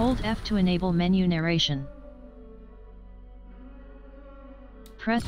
Hold F to enable menu narration. Press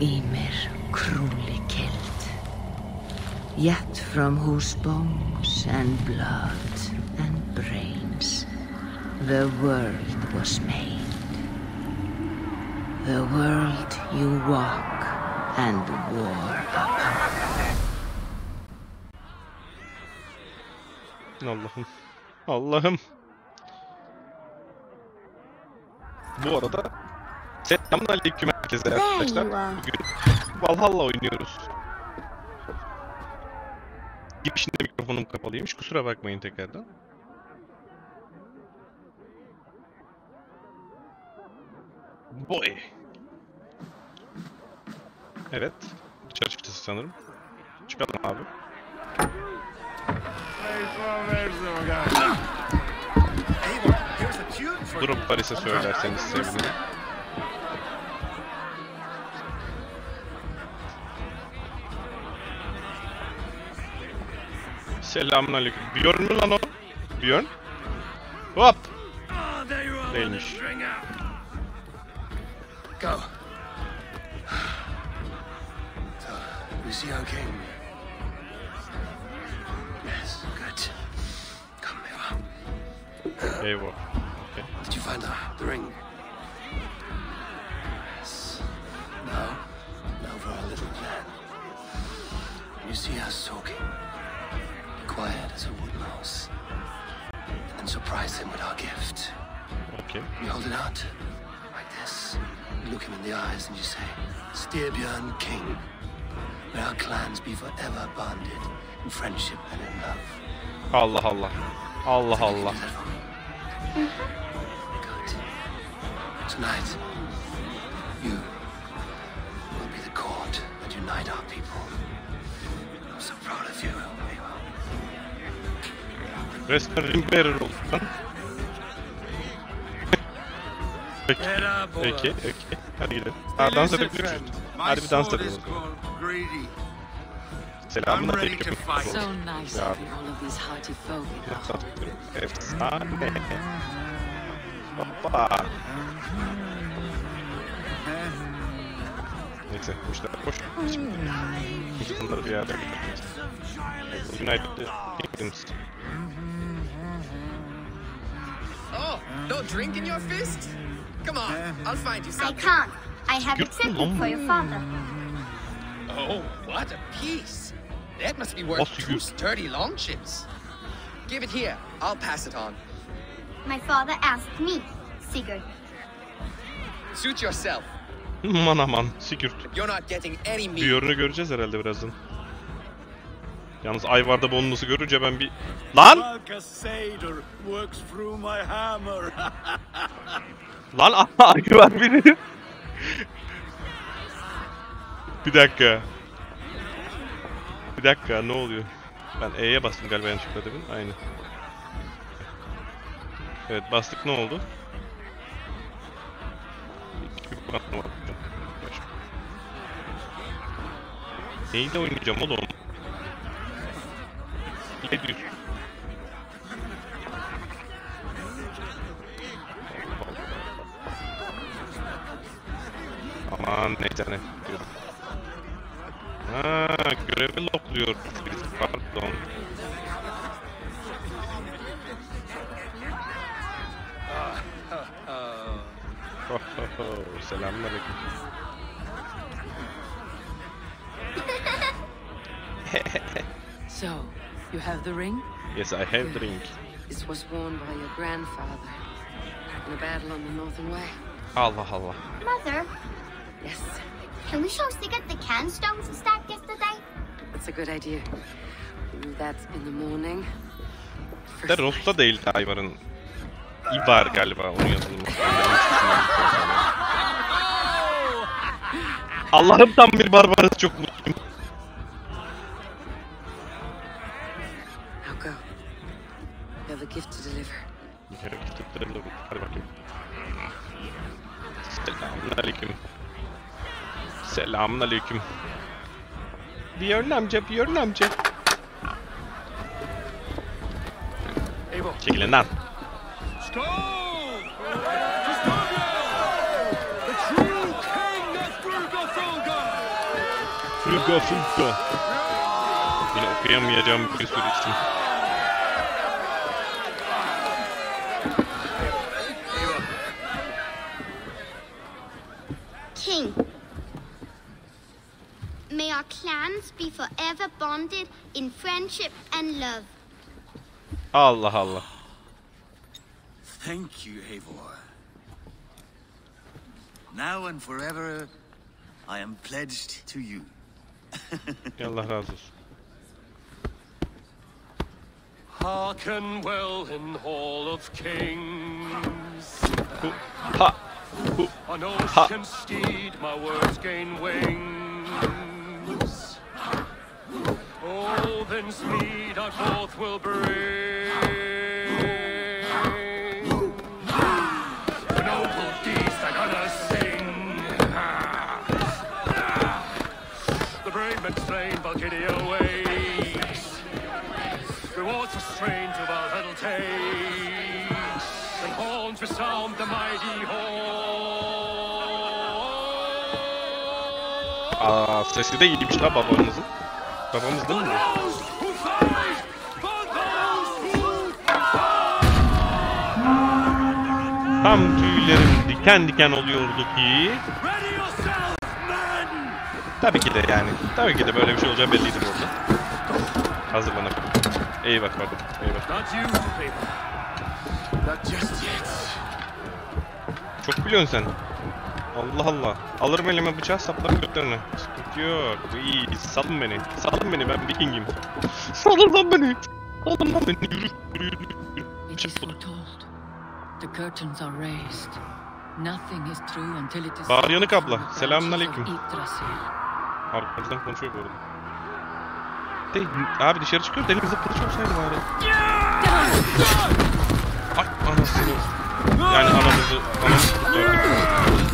Ymir, cruelly killed. Yet from whose bones and blood and brains the world was made. The world you walk and war upon. Allah'ım. Allah'ım. Bu arada Selamünaleyküm herkese arkadaşlar. Bugün Valhalla oynuyoruz. Girişinde mikrofonum kapalıymış. Kusura bakmayın tekrardan. Boy. Evet. Dışarı çıkacağız sanırım. Çıkalım abi. Durup Paris'e söylerseniz sevinirim. Selamünaleyküm. Björn mü lan o? Björn? Hop! Değilmiş. Go. So, you see how king? Yes, good. Come here. Eyvah. Okay. Did you find the, the ring? Yes. Now, now for our little plan. You see us talking. Surprise him with our gift. Okay. You hold it out like this. You look him in the eyes and you say, Styrbjörn King. May our clans be forever bonded in friendship and in love. Allah Allah. Allah Allah. can do that for me? Good. Tonight, you will be the cord that unite our people. I'm so proud of you, Eivor. Resmen ring bearer olduk lan. Peki. Peki, peki. Hadi gidelim. Ha, dans edebilir miyiz? Hadi bir dans edelim. Selamun aleyküm. So nice having all of these hearty folk in our home. Efsane. Hoppa. Neyse, bu işler boş. Bunları bir yerde bitireceğiz. United Kingdoms. Oh, no drink in your fist? Come on, I'll find you something. I can't. I have a You're tribute long. for your father. Oh, what a piece. That must be worth two you- sturdy longships. Give it here. I'll pass it on. My father asked me, Sigurd. Suit yourself. Aman aman, Sigurd. You're not getting any meat. Diyorunu göreceğiz herhalde birazdan. Yalnız Ayvar'da bonunuzu görünce ben bir... Lan! Lan Ayvar biri. bir dakika. Bir dakika ne oluyor? Ben E'ye bastım galiba yanlışlıkla demin. Aynı. Evet bastık ne oldu? Neyle oynayacağım oğlum? Ne diyor? Aman ne diyorum. Ha, görevi lokluyor. Pardon. Ho, ho. Selamünaleyküm. So, you have the ring? Yes, I have drink. This was worn by your grandfather in a battle on the Northern Way. Allah Allah. Mother, Yes, can we show Sigurd the can stones we stacked yesterday? that's a good idea. Do that in the morning. De First Ros'ta değildi Ayvar'ın. İbar galiba onun yazılımı. Allah'ım tam bir barbarız çok mutluyum. Selamun aleyküm. Björn amca, Björn amca. Çekilin lan. Fruga fruga. Yine okuyamayacağım bir sürü isim. Our clans be forever bonded in friendship and love. Allah Allah. Thank you, Eivor. Now and forever, I am pledged to you. Allah razı olsun. Hearken well in Hall of Kings. Hu, ha, hu. On Ha. ocean steed, my words gain wings. Oh, then speed I forth will bring. The noble deeds I'm gonna sing. The brave men slain, Valkyria waits. Rewards are strained to Valhalla takes. And horns resound the mighty horn. Aa, sesi de iyiymiş la babamızın. Babamız değil mi? Tam tüylerim diken diken oluyordu ki. Tabii ki de yani. Tabii ki de böyle bir şey olacağı belliydi burada. Hazırlanıp. Eyvah pardon. Eyvah. Çok biliyorsun sen. Allah Allah. Alırım elime bıçağı saplarım götlerine. Sıkıntı yok. İyi. Salın beni. Salın beni ben vikingim. Salın lan beni. Salın lan beni. Yürü. Yürü. Yürü. It is foretold. The curtains are raised. Nothing is true until it is. Bağır yanık from abla. of Yggdrasil. Arkadan konuşuyor bu arada. De, abi dışarı çıkıyor. Elimizde kılıç olsaydı bari. Ay anasını. Yani anamızı, anamızı kurtardık.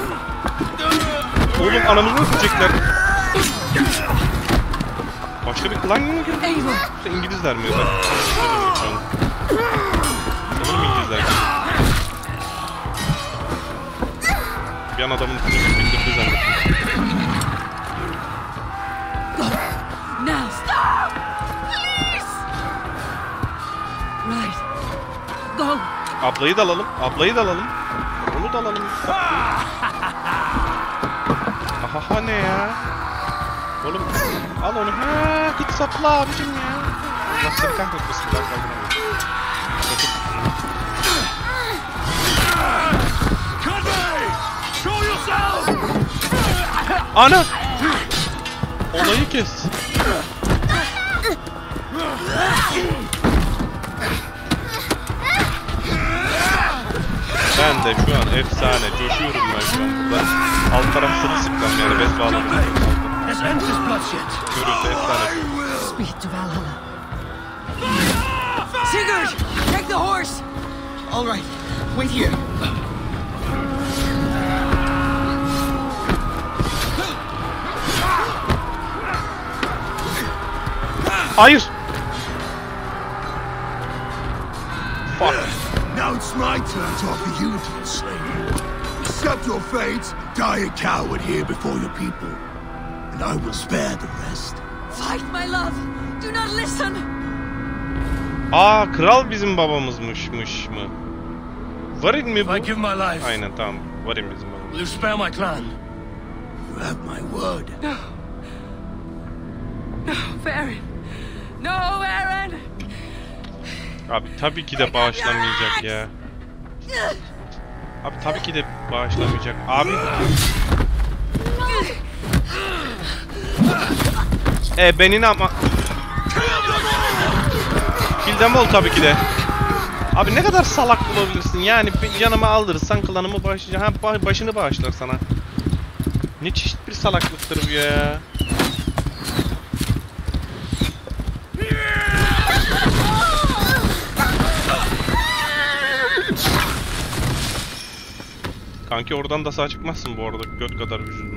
Oğlum anamızı mı öpecekler? Başka bir klan mı girdi? Yoksa İngilizler mi? Ben. Sanırım İngilizler. Bir an adamın üstüne bindirdi zannettim. Now stop! Please! Right. Go! Ablayı da alalım. Ablayı da alalım. Onu da alalım. Ahaha ne ya? Oğlum al onu. Ha, git sapla abicim ya. Allah seni kahretmesin. Ben kaldıramıyorum. Ana! Olayı kes. Ben de şu an efsane coşuyorum ben şu an burada. Alt taraf sırılsıklam yani bez bağladım. Let's end this bloodshed. Görüntü efsane. Speed to Valhalla. Sigurd! Take the horse! All right, wait here. Hayır! Fuck. Now it's my turn to offer you to the slain. Accept your fate, die a coward here before your people, and I will spare the rest. Fight, my love! Do not listen! Aa kral bizim babamızmışmış mı? Varin mi If I bu? give my life, Aynen tamam. Varin bizim babamız. will you spare my clan? You have my word. Baron! No, Aaron! Abi tabii ki de bağışlamayacak ya. Abi tabii ki de bağışlamayacak. Abi. E beni ne ama... Them all tabii ki de. Abi ne kadar salak bulabilirsin yani yanıma aldırırsan klanımı bağışlayacağım. Ha ba- başını bağışlar sana. Ne çeşit bir salaklıktır bu ya. Kanki oradan da sağ çıkmazsın bu arada göt kadar vücudunla.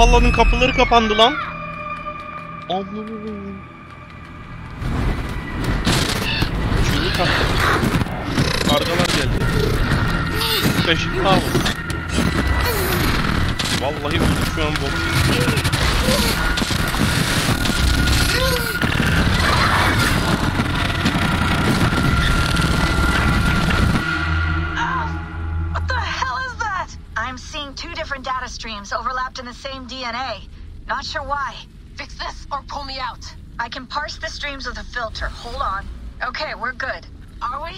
Valhalla'nın kapıları kapandı lan. Allah'ım. Çığlık attı. Kargalar geldi. Beşik tavuk. Vallahi öldük şu an bok. Not sure why. Fix this or pull me out. I can parse the streams with a filter. Hold on. Okay, we're good. Are we?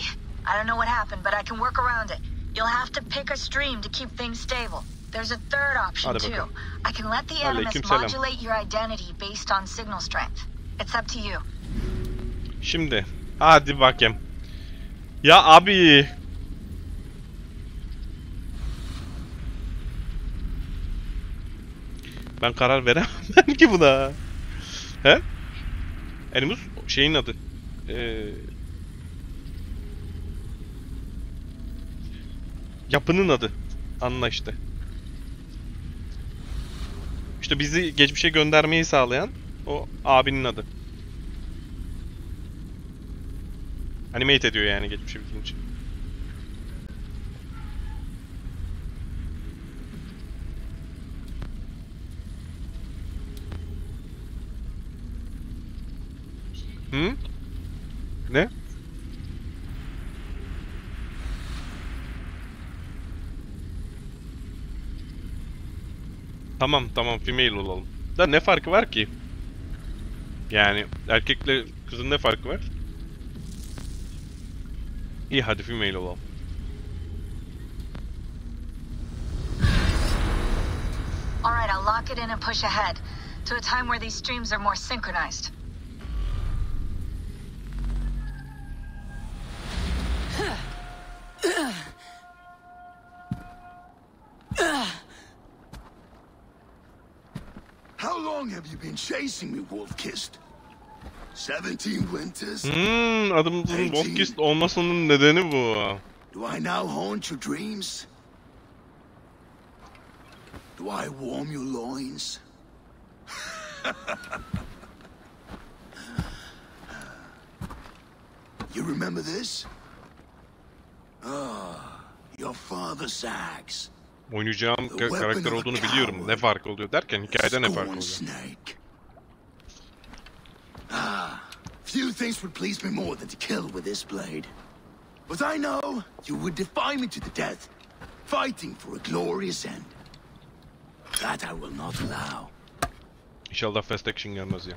I don't know what happened, but I can work around it. You'll have to pick a stream to keep things stable. There's a third option, too. I can let the animus modulate your identity based on signal strength. It's up to you. Şimdi hadi bakayım. Ya abi. Ben karar veremem ki buna. He? Animus şeyin adı. Ee, yapının adı. Anla işte. Bizi geçmişe göndermeyi sağlayan o abinin adı. Animate ediyor yani geçmişe gidince. Hı? Ne? Tamam tamam female olalım. Da ne farkı var ki? Yani erkekle kızın ne farkı var? İyi hadi female olalım. All right, I'll lock it in and push ahead to a time where these streams are more synchronized. Been chasing me, Wolf-Kissed? Seventeen winters? Hmm, adımızın Wolfkist olmasının nedeni bu. Do I now haunt your dreams? Do I warm your loins? you remember this? Ah, your father Sags. Oynayacağım ka- karakter olduğunu biliyorum. Ne fark oluyor derken hikayede ne fark oluyor? Ah, few things would please me more than to kill with this blade. But I know you would defy me to the death, fighting for a glorious end. That I will not allow. İnşallah fast action gelmez ya.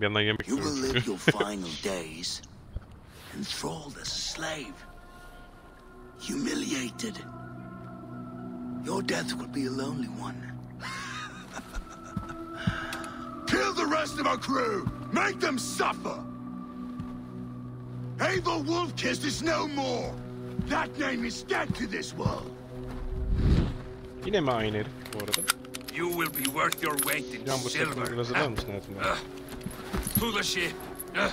Bir yandan yemek You will live your final days enthralled as a slave, humiliated. Your death will be a lonely one. Kill the rest of our crew! Make them suffer! Ava Wolfkist is no more! That name is dead to this world! Yine mi aynı herif bu arada? You will be worth your weight in Can bu silver. takımı biraz eder misin hayatım? Uh, pull the ship. Uh,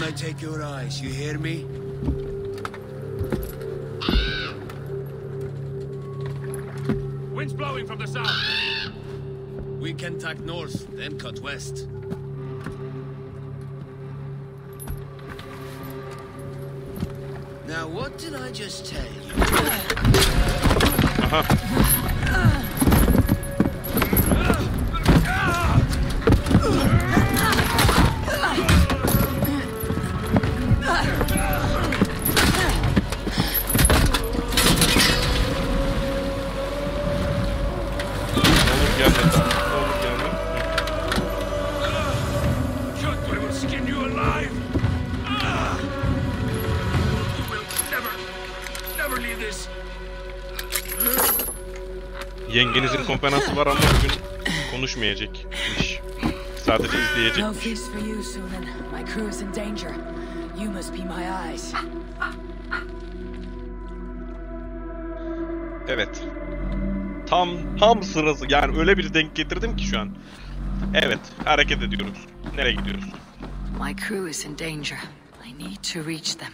And I take your eyes, you hear me? wind's blowing from the south. We can tack north, then cut west. Now, what did I just tell you? Ne Yengenizin konferansı var ama bugün konuşmayacakmış. Sadece izleyecek. No feast for you, Sunan. My crew is in danger. You must be my eyes. Evet. Tam tam sırası. Yani öyle bir denk getirdim ki şu an. Evet, hareket ediyoruz. Nereye gidiyoruz? My crew is in danger. I need to reach them.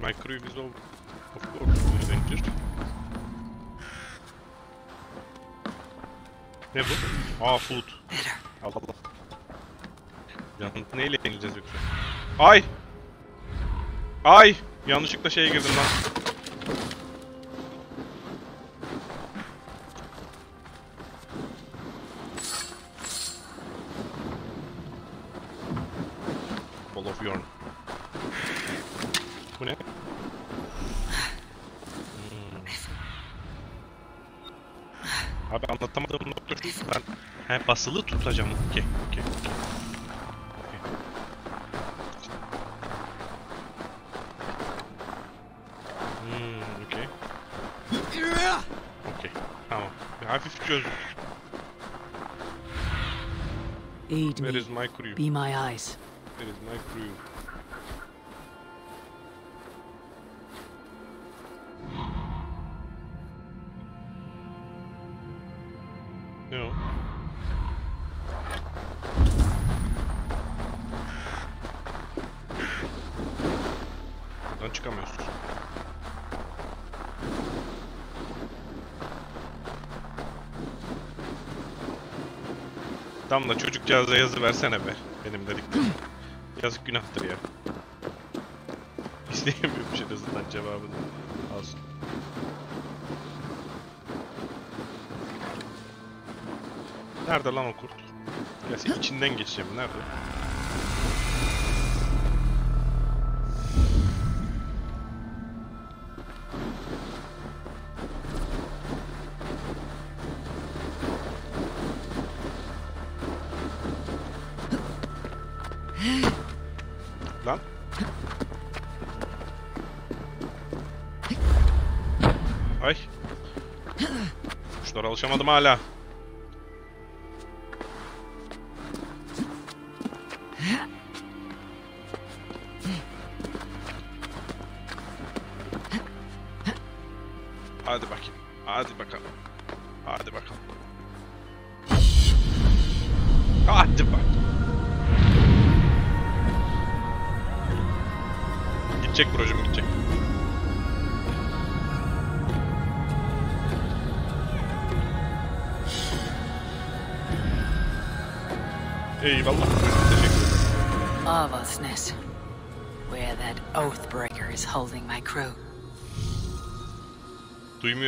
My crew is of course in danger. Ne bu? Aa food. Allah Allah. Ya neyle yenileceğiz yoksa? Ay! Ay! Yanlışlıkla şeye girdim lan. Ball of yarn. Bu ne? Hmm. Abi anlatamadığım nokta şu ben he, basılı tutacağım. Okey, okey. Okey. Hmm, okey. Tamam. Hafif çözdüm. Aid Where me. is my crew? Be my eyes. Where is my crew? Ne o? Buradan çıkamıyorsun. Tam da çocukcağıza yazı versene be. Benim dediklerim. Yazık günahtır ya. İsteyemiyormuş en azından cevabını. Nerede lan o kurt? Gelsin içinden geçeceğim. Nerede? Lan. Ay. Kuşlara alışamadım hala.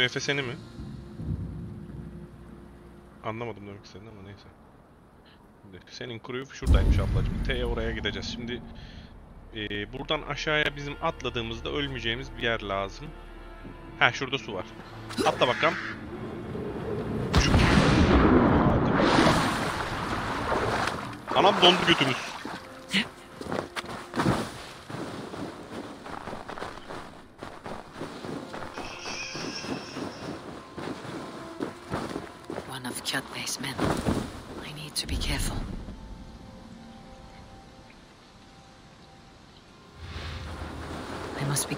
Efe mi? Anlamadım demek istediğini ama neyse. Senin crew şuradaymış ablacığım. T oraya gideceğiz. Şimdi eee, buradan aşağıya bizim atladığımızda ölmeyeceğimiz bir yer lazım. Ha şurada su var. Atla bakalım. Anam dondu götümüz.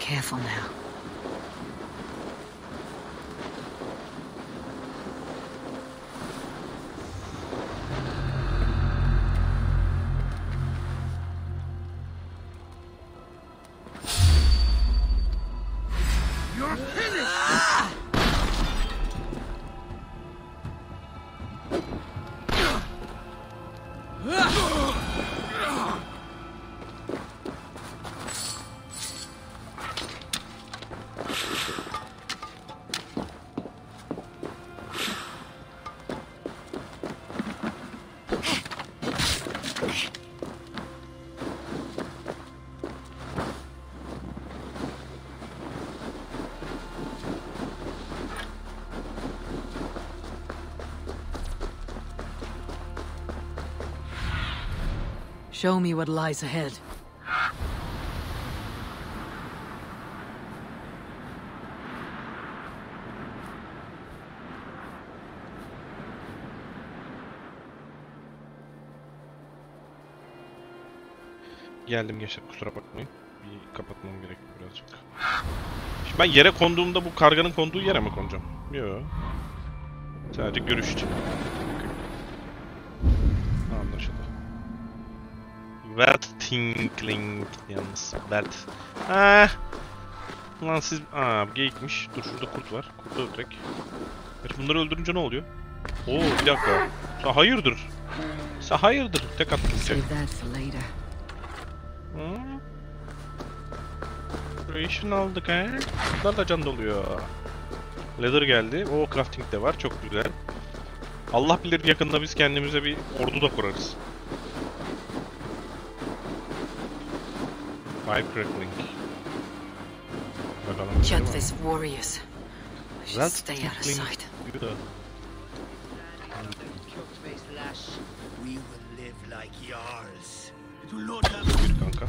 Careful now. Show me what lies ahead. Geldim gençler kusura bakmayın. Bir kapatmam gerekiyor birazcık. Şimdi ben yere konduğumda bu karganın konduğu yere mi konacağım? Yok. Sadece görüş Tinkling yalnız. Wert. Ah. Lan siz... Aa geyikmiş. Dur şurada kurt var. Kurtu öldürek. Herif bunları öldürünce ne oluyor? Oo bir dakika. Sen hayırdır? Sen hayırdır? Tek later. Hı? Ration aldık he. Bunlar da can doluyor. Leather geldi. O crafting de var. Çok güzel. Allah bilir yakında biz kendimize bir ordu da kurarız. Five crackling. Bakalım. bir şey var mı? Kjotve's warriors. I should That's stay out of sight. Güzel. We will live like Jarls. It will not have Bir kanka.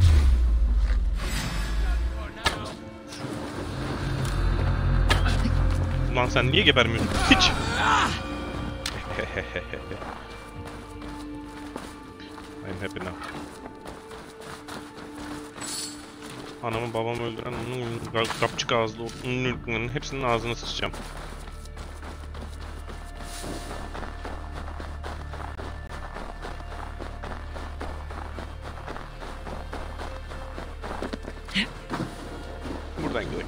Ulan sen niye gebermiyorsun? Hiç. Ah! I'm happy now. Anamı babamı öldüren kapçık ağızlı hepsinin ağzına sıçacağım. Buradan gidelim.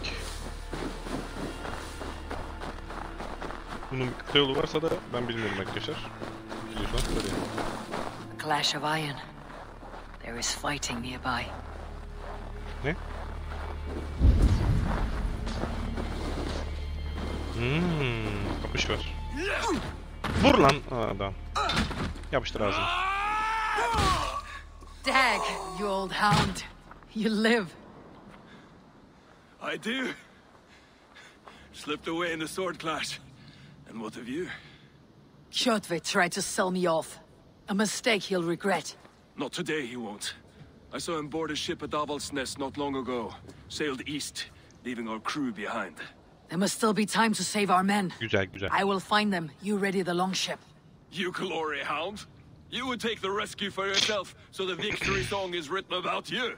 Bunun bir kısa yolu varsa da ben bilmiyorum arkadaşlar. Clash of iron. There is fighting nearby. Ne? Hmm, kapış var. Vur lan Aa, adam. Yapıştır ağzını. Dag, you old hound. You live. I do. Slipped away in the sword clash. And what of you? Kjotve tried to sell me off. A mistake he'll regret. Not today, he won't. I saw him board a ship at Avaldsnes not long ago. Sailed east, leaving our crew behind. There must still be time to save our men. Güzel güzel. I will find them. You ready the longship. You glory hound? You would take the rescue for yourself, so the victory song is written about you.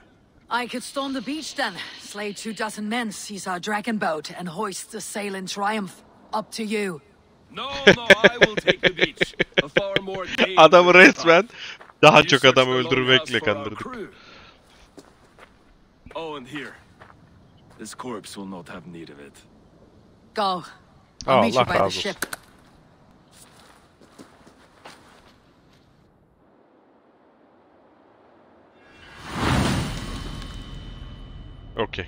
I could storm the beach then, slay two dozen men, seize our dragon boat, and hoist the sail in triumph. Up to you. No, no, I will take the beach. A far more dangerous Adamı resmen daha çok adam öldürmekle kandırdık. Oh, and here. This corpse will not have need of it. Go. I'll meet you by the ship. Okey.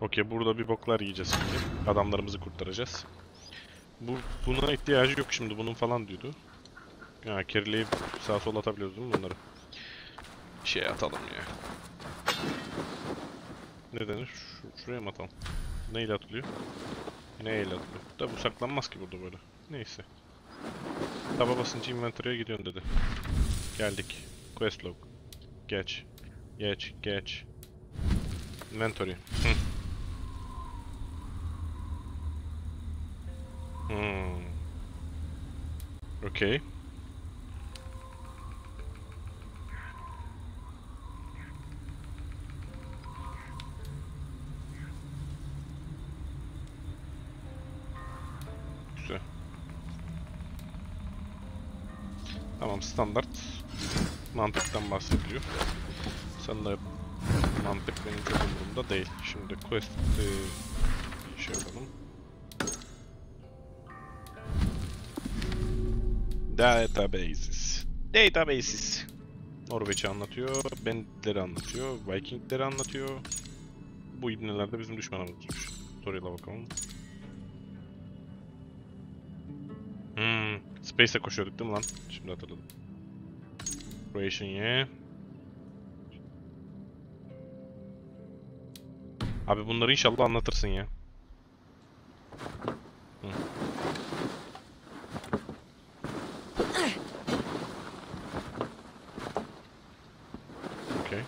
Okey burada bir boklar yiyeceğiz şimdi. Adamlarımızı kurtaracağız. Bu buna ihtiyacı yok şimdi bunun falan diyordu. Ya kirleyip sağa sola atabiliyoruz değil mi bunları? Şey atalım ya. Ne denir? Şu, şuraya mı atalım? Neyle atılıyor? Yine eyle atılıyor. Da bu saklanmaz ki burada böyle. Neyse. Taba basınca inventory'e gidiyorsun dedi. Geldik. Quest log. Geç. Geç. Geç. Inventory. Hmm. Okay. Tamam standart mantıktan bahsediliyor. Sen de mantık benim çok umurumda değil. Şimdi quest e, şey yapalım. Databases. Databases. Norveç'i anlatıyor, Banditleri anlatıyor, Vikingleri anlatıyor. Bu ibneler de bizim düşmanımızmış. Tutorial'a bakalım. Space'e koşuyorduk değil mi lan? Şimdi hatırladım. Croatian yeah. Abi bunları inşallah anlatırsın ya. Hı. Okey.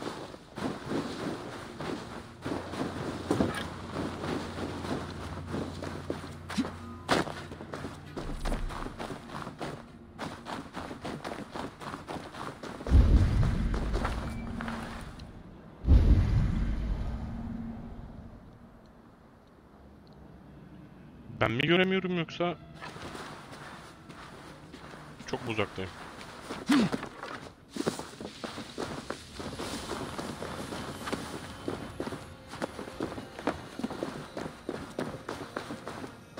Ben mi göremiyorum yoksa çok mu uzaktayım?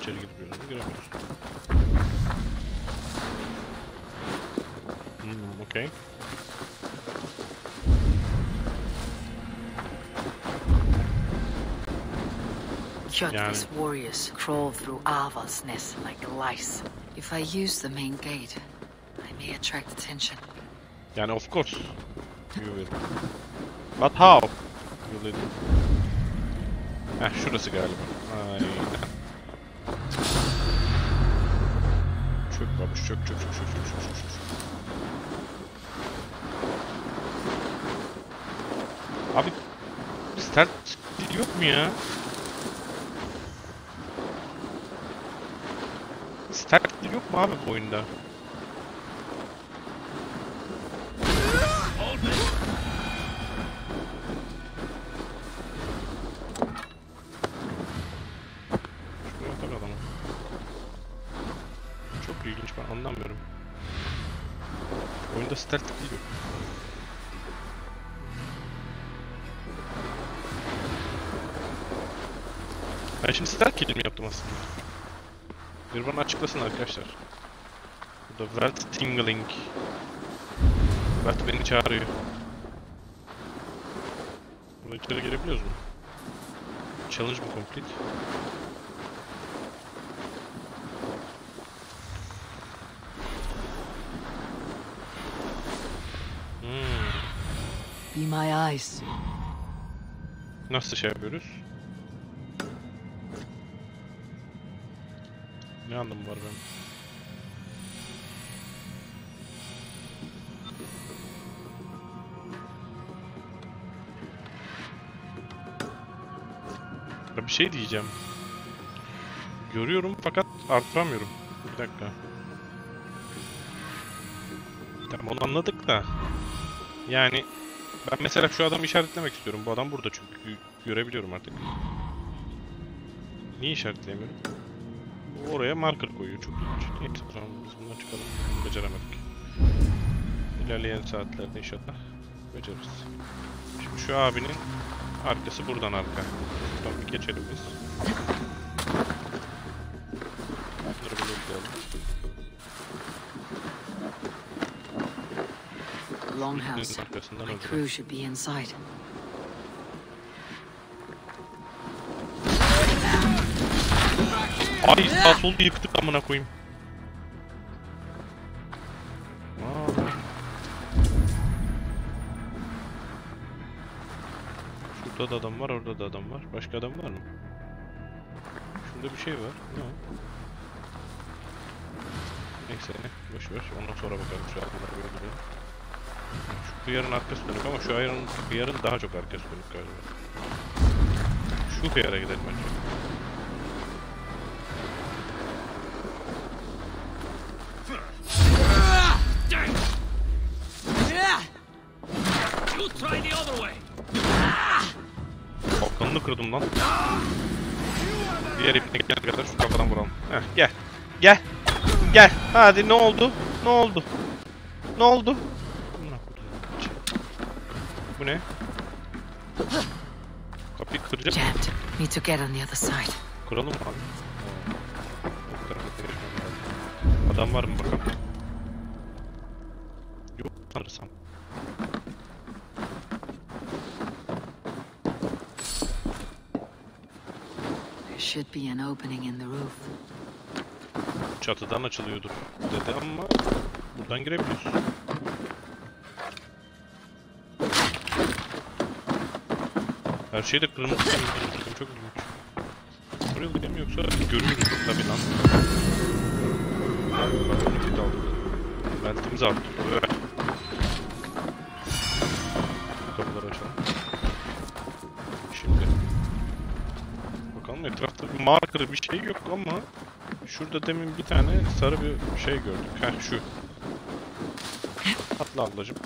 İçeri gidip görüyorum, giremiyoruz. Hmm, okey. yani. warriors crawl through Ava's nest like lice. If I use the main gate, I may attract attention. Yani of course you will. But how? You will. Heh şurası galiba. Aynen. Çök babuş çök çök çök çök çök çök çök. Abi biz tert yok mu ya? Mu abi bu oyunda? Çok ilginç ben anlamıyorum. Oyunda stealth değil yok. Ben şimdi stealth kill mi yaptım aslında? Bir bana açıklasın arkadaşlar. Burada Welt Tingling. Welt beni çağırıyor. Burada içeri girebiliyoruz mu? Challenge mı complete? Hmm. Be my eyes. Nasıl şey yapıyoruz? Anlamı var benim? Ya bir şey diyeceğim. Görüyorum fakat arttıramıyorum. Bir dakika. Tamam onu anladık da. Yani ben mesela şu adamı işaretlemek istiyorum. Bu adam burada çünkü gö- görebiliyorum artık. Niye işaretleyemiyorum? Oraya marker koyuyor çok ilginç. Neyse o zaman biz bundan çıkalım. Beceremedik. İlerleyen saatlerde inşallah beceririz. Şimdi şu abinin arkası buradan arka. Buradan bir geçelim biz. Bunları. The longhouse. My crew should be inside. Ay sağ sol yıktık amına koyayım. Şurada da adam var, orada da adam var. Başka adam var mı? Şurada bir şey var. Ne o? Neyse ne, boş ver. Ondan sonra bakalım şu adamlara böyle. Şu hıyarın arkası dönük ama şu hıyarın, hıyarın daha çok arkası dönük galiba. Şu hıyara gidelim önce. Diğer ipine gelene kadar şu kafadan vuralım. Heh, gel. Gel. Gel. Hadi ne oldu? Ne oldu? Ne oldu? Bu ne? Kapıyı kıracak. Jammed. Need to get on the other side. Kıralım mı abi? Adam var mı bakalım? Yok sanırsam. Çatıdan açılıyordur dedi ama buradan girebiliyorsun. Her şey de kırmızı çok ilginç. Buraya mı gireyim yoksa görüyoruz tabi lan. Ventimiz arttı. Bakalım etrafta bir marker bir şey yok ama Şurada demin bir tane sarı bir şey gördük. Heh şu. Atla ablacım.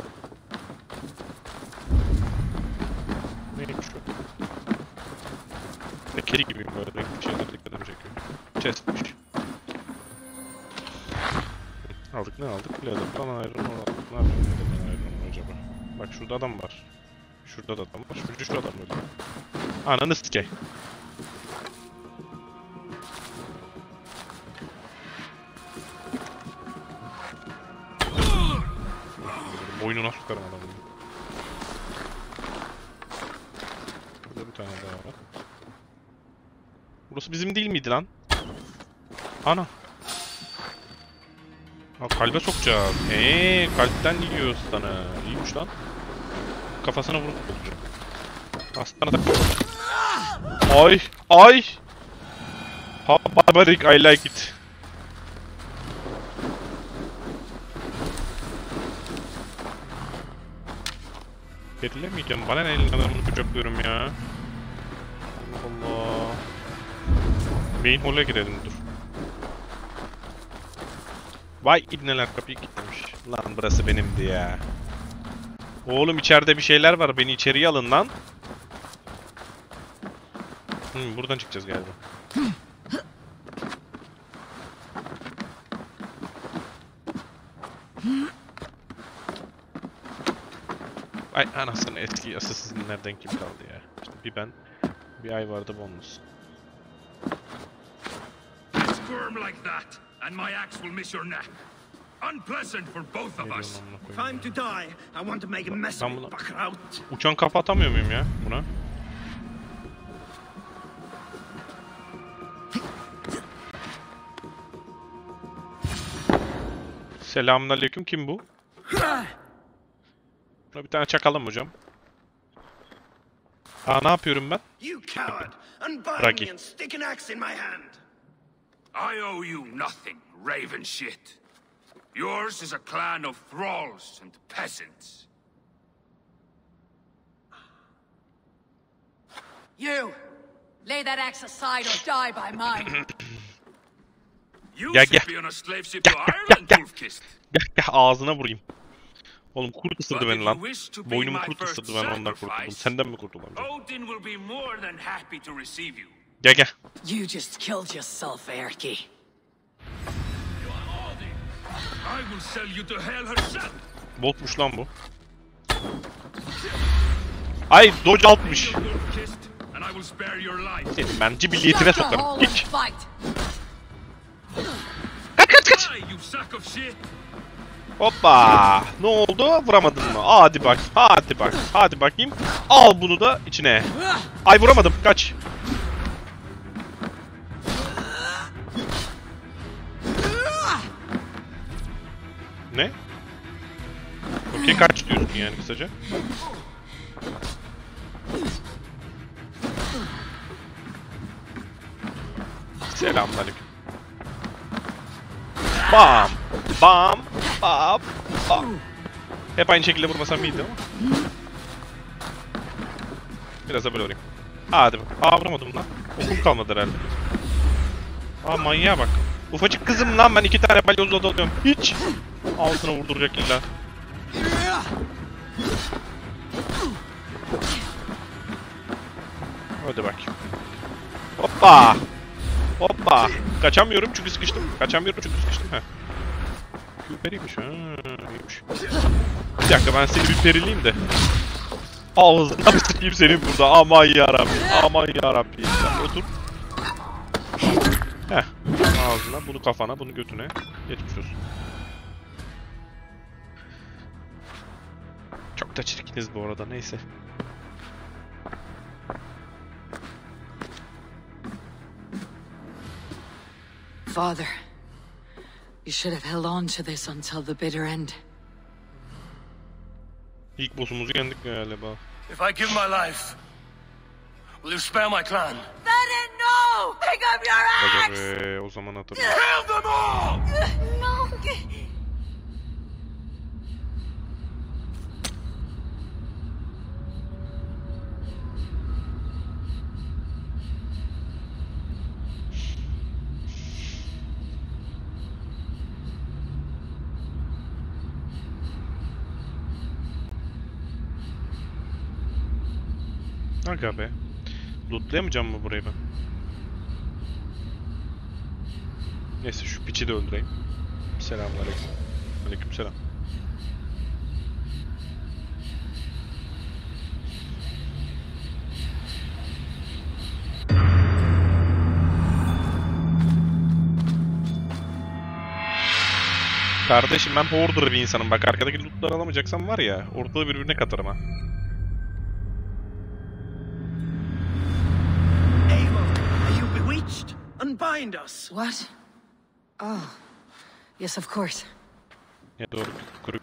Neymiş o? Tekeri gibi böyle renkli şeyler dikkatimi çekiyor. Chestmiş. Aldık ne aldık? Leather'dan ayrılma aldık. Ne yapayım Leather'dan ayrılma acaba? Bak şurada adam var. Şurada da adam var. Şu, şu adam öyle. Ananı sikey. Boynuna sokarım adamın. Burada bir tane daha var. Burası bizim değil miydi lan? Ana. Ha kalbe sokacağız. Eee kalpten yiyor sana. İyiymiş lan. Kafasına vurup öldüreceğim. Hastana tak. Ay ay. Ha barbaric I like it. Gerilemeyeceğim. Bana ne elin adamını kucaklıyorum ya. Allah Allah. Main hall'e girelim dur. Vay ibneler kapıyı kilitlemiş. Lan burası benimdi ya. Oğlum içeride bir şeyler var. Beni içeriye alın lan. Hmm, buradan çıkacağız galiba. Ay anasını eski Assassin'lerden kim kaldı ya? İşte bir ben, bir ay vardı bonus. Squirm like that, and my axe will miss your neck. Unpleasant for both of us. Time to die. I want to make a mess of it, uçan kafa atamıyor muyum ya buna? Selamünaleyküm kim bu? Buna bir tane çakalım hocam. Aa ne yapıyorum ben? Hand! I owe you nothing, raven shit. Yours is a clan of thralls and peasants. You! Lay that axe aside or die by mine. You should be on a slave ship to Ireland, Wolfkist. Ağzına vurayım. Oğlum kurt ısırdı beni lan. Boynumu kurt ısırdı ben ondan kurtuldum. Senden mi kurtulamayacağım? Odin will be more than happy to receive you. Gel gel. You just killed yourself, Erky. I will sell you to hell herself. Botmuş lan bu. Ay dodge altmış. Senin ben cibiliyetine Start the sokarım. Geç. sack of shit. Hoppa. Ne oldu? Vuramadın mı? Hadi bak. Hadi bak. Hadi bakayım. Al bunu da içine. Ay vuramadım. Kaç. Ne? Okey kaç diyorsun yani kısaca. Selamünaleyküm. Bam! Bam! Bam! Bam! Hep aynı şekilde vurmasam iyiydi ama. Biraz da böyle vurayım. Hadi bak. Aa vuramadım lan. Okum kalmadı herhalde. Aa manyağa bak. Ufacık kızım lan ben iki tane balyozla dalıyorum. Hiç. Altına vurduracak illa. Hadi bak. Hoppa! Hoppa! Kaçamıyorum çünkü sıkıştım. Kaçamıyorum çünkü sıkıştım. Heh. Periymiş ha. iyiymiş. Bir dakika ben seni bir perileyim de. Ağzına sıkayım senin burada. Aman yarabbi. Aman yarabbi. Sen otur. Heh. Ağzına, bunu kafana, bunu götüne. Geçmiş olsun. Çok da çirkiniz bu arada neyse. Father, you should have held on to this until the bitter end. İlk boss'umuzu yendik galiba. If I give my life, will you spare my clan? Then no! Pick up your axe! be, o zaman hatırlıyorum. Kill them all! No! Aga be. Lootlayamayacağım mı burayı ben? Neyse şu piçi de öldüreyim. Selamünaleyküm. Aleykümselam. Kardeşim ben hoarder bir insanım. Bak arkadaki lootları alamayacaksam var ya ortalığı birbirine katarım ha. Unbind us! What? Oh. Yes, of course. Ya doğru. Kuru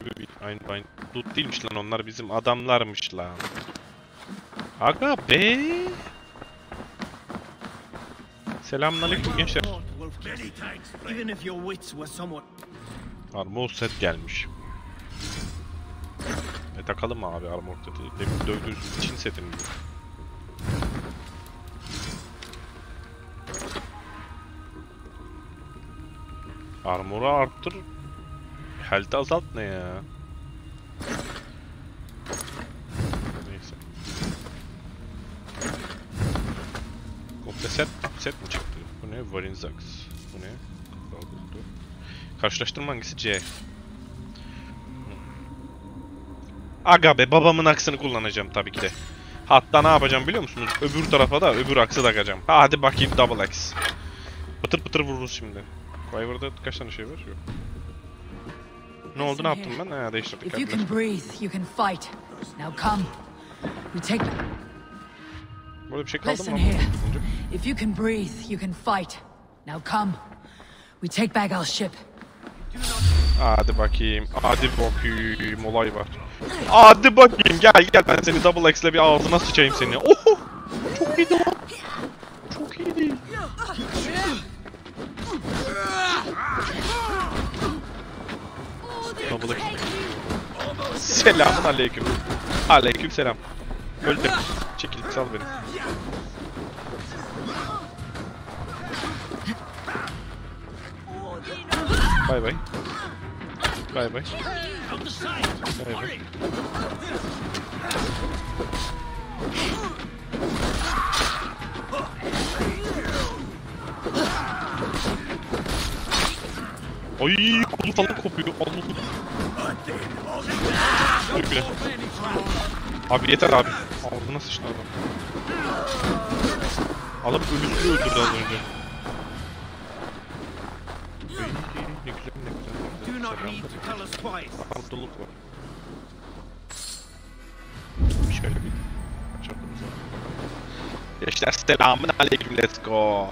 aynı aynı. Loot değilmiş lan onlar bizim adamlarmış lan. Aga be. Selamünaleyküm gençler. Many thanks, even if your wits were somewhat... Armor set gelmiş. E takalım abi armor seti? Demin dövdüğünüz için setini. Armor'u arttır. Health'i azalt ne ya? Neyse. Komple set, set mi çıktı? Bu ne? Varinzax. Bu ne? Karşılaştırma hangisi? C. Aga be babamın aksını kullanacağım tabii ki de. Hatta ne yapacağım biliyor musunuz? Öbür tarafa da öbür aksı takacağım. Hadi bakayım double axe. Pıtır pıtır vururuz şimdi. Quiver'da kaç tane şey var? Yok. Ne oldu ne yaptım ben? Ha değiştirdik. If you can breathe, you can fight. Now come. We take. Böyle bir şey kaldı mı? Listen lan? here. If you can breathe, you can fight. Now come. We take back our ship. Hadi bakayım. Hadi bakayım. Olay var. Hadi bakayım gel gel ben seni double X'le bir ağzına sıçayım seni. Oho! Çok lan. Çok iyiydi. Double X. Selamun aleyküm. Aleyküm selam. Öldüm. Çekil sal beni. Bay bay. Bay bay. Bay bay. Ay kolu falan kopuyor. Allah'ım. Bile. Abi yeter abi. Ağzına sıçtı adam. Adam ölüsünü öldürdü az önce. Ne güzel ne güzel. Abdullah var. Şöyle bir. Gençler selamun aleyküm let's go.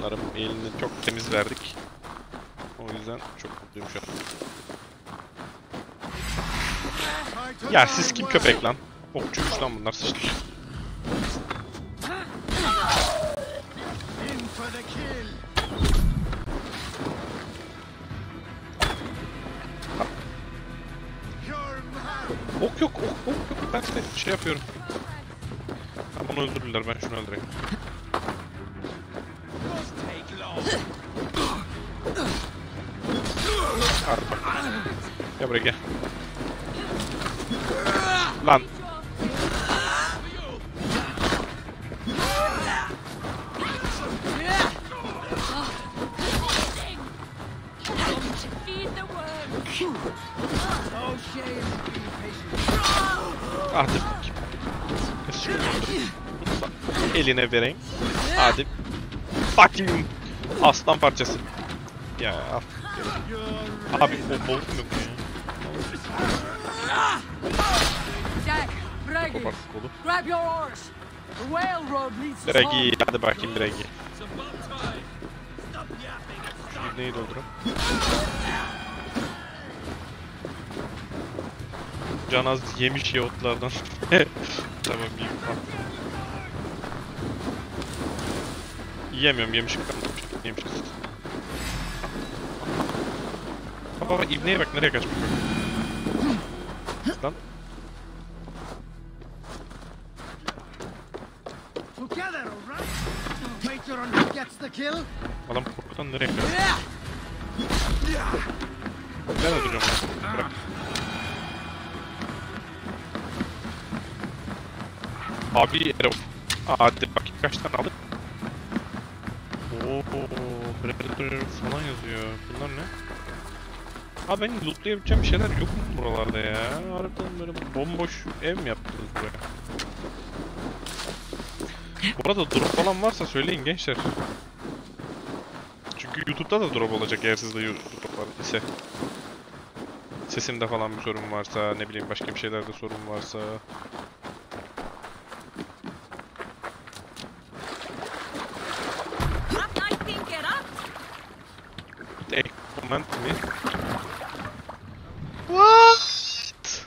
Şunların elini çok temiz verdik. O yüzden çok mutluyum şu an. Ya siz kim köpek lan? Okçuymuş lan bunlar kill. Ok yok, ok, ok yok. Ben şey yapıyorum. Bunu öldürürler, ben şunu öldüreyim. Harbi. Gel buraya gel. Lan. Hadi bakayım. Şunu Eline vereyim. Hadi. Bakayım. Aslan parçası. Ya. Abi o boğulmuyor mu ya? Jack, Bragi, Kopart kolu. grab your oars. The whale road leads us Bragi, home. hadi bakayım Bragi. Şu ibneyi doldurum. Canaz yemiş ya otlardan. tamam yiyeyim. Yiyemiyorum yemiş kalmış. Yemiş. Baba baba ibneye bak nereye kaçmış bak. Lan adam korkudan nereye kaçmış? Ben öldüreceğim onu. Bırak. Abi Erol. Hadi bakayım kaç tane aldık. Predator falan yazıyor. Bunlar ne? Abi ben lootlayabileceğim şeyler yok mu buralarda ya? Harbiden böyle bomboş ev mi yaptınız buraya? Bu arada drop falan varsa söyleyin gençler. Çünkü YouTube'da da drop olacak eğer sizde YouTube var ise. Sesimde falan bir sorun varsa, ne bileyim başka bir şeylerde sorun varsa. Tek comment mi? What?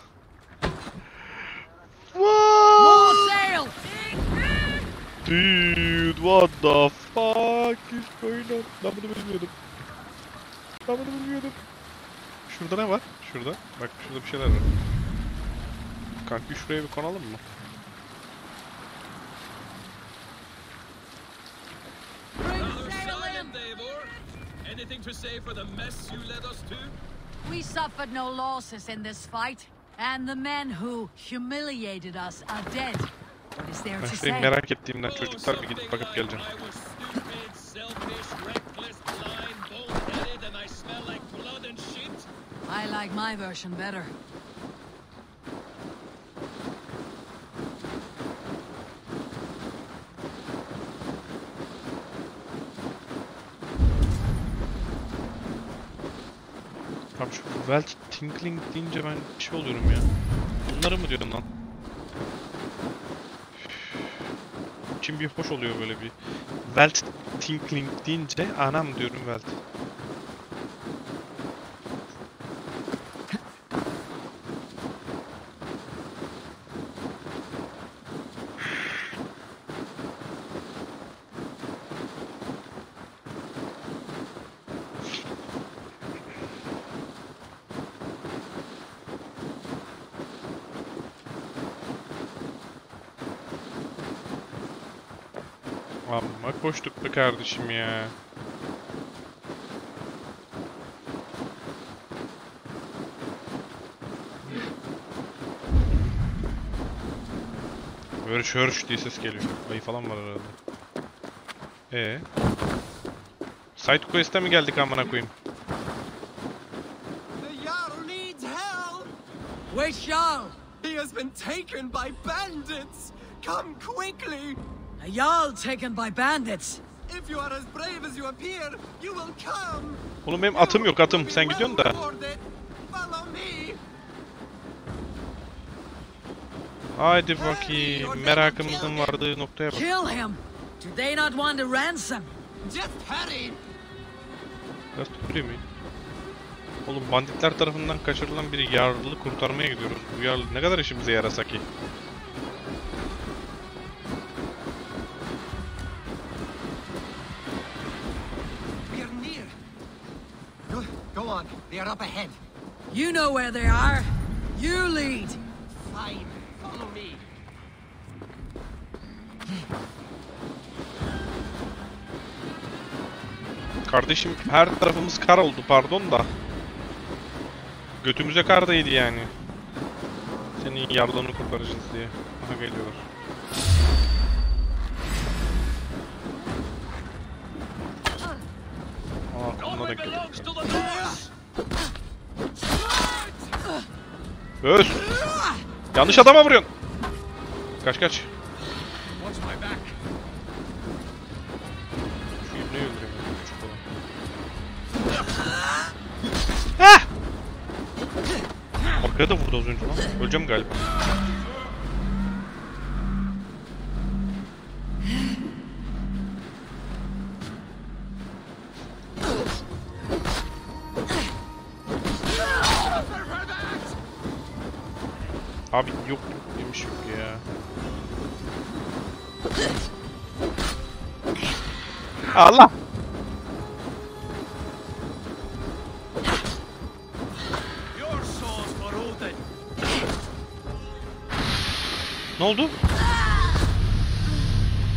More What? sail! Dude, what the fuck is going on? Ben bunu bilmiyordum. Ben bunu bilmiyordum. Şurada ne var? Şurada. Bak şurada bir şeyler var. Kanka şuraya bir konalım mı? For the mess you led us to? We suffered no losses in this fight, and the men who humiliated us are dead. What is there to şurayı say? merak ettiğimden çocuklar oh, bir gidip bakıp geleceğim. Stupid, selfish, reckless, blind, bold-headed, and I smell like blood and shit. I like my version better. Welt Tinkling deyince ben şey oluyorum ya. Bunları mı diyorum lan? İçim bir hoş oluyor böyle bir. Welt Tinkling deyince anam diyorum Welt. Kardeşim ya. Hörş hörş diye ses geliyor. Ayı falan var herhalde. Ee? Side quest'e mi geldik amına koyayım? The Jarl needs help! Where's Jarl? He has been taken by bandits! Come quickly! A Jarl taken by bandits. If you are as brave as you appear, you will come! Oğlum benim atım yok atım. Sen gidiyorsun da. Haydi bakayım. Merakımızın vardığı noktaya bak. Kill him. Do they not want a ransom? Just hurry! Biraz tutturayım mı? Oğlum banditler tarafından kaçırılan bir yarlı kurtarmaya gidiyoruz. Bu yarlı ne kadar işimize yarasa ki? On, they are up ahead. You know where they are. You lead. Fine, follow me. Kardeşim her tarafımız kar oldu pardon da. Götümüze kar değdi yani. Senin yarlarını kurtaracağız diye. Aha geliyorlar. Aa bununla da geliyor. Öz! Yanlış adama vuruyorsun. Kaç kaç. Arkaya da vurdu az önce lan. Öleceğim galiba. Allah! Your souls Odin. Ne oldu?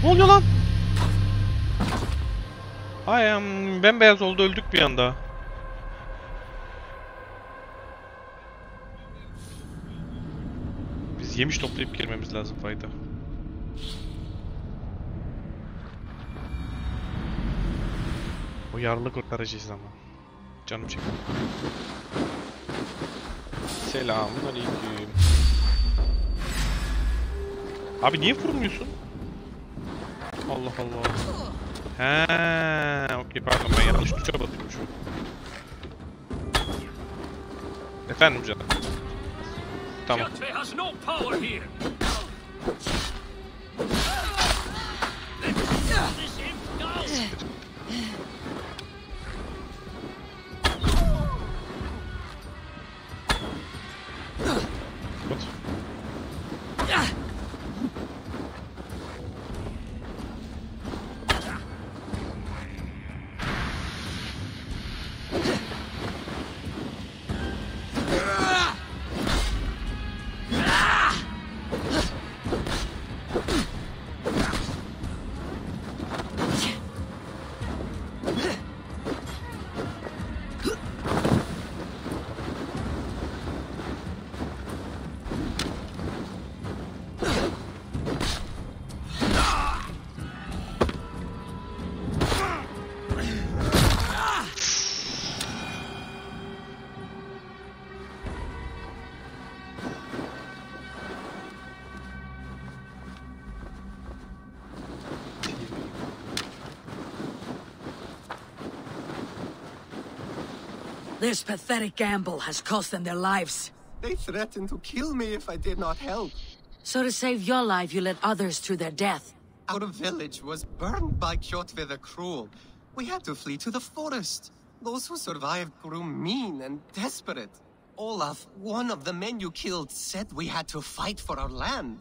Ne oluyor lan? Ay bembeyaz oldu öldük bir anda. Biz yemiş toplayıp girmemiz lazım fayda. O yarlı kurtaracağız ama. Canım çekiyor. Selamun aleyküm. Abi niye vurmuyorsun? Allah Allah. He, okey pardon ben yanlış tuşa basıyormuşum. Efendim canım. Tamam. This pathetic gamble has cost them their lives. They threatened to kill me if I did not help. So to save your life, you led others to their death. Our village was burned by Kjotve the Cruel. We had to flee to the forest. Those who survived grew mean and desperate. Olaf, one of the men you killed, said we had to fight for our land.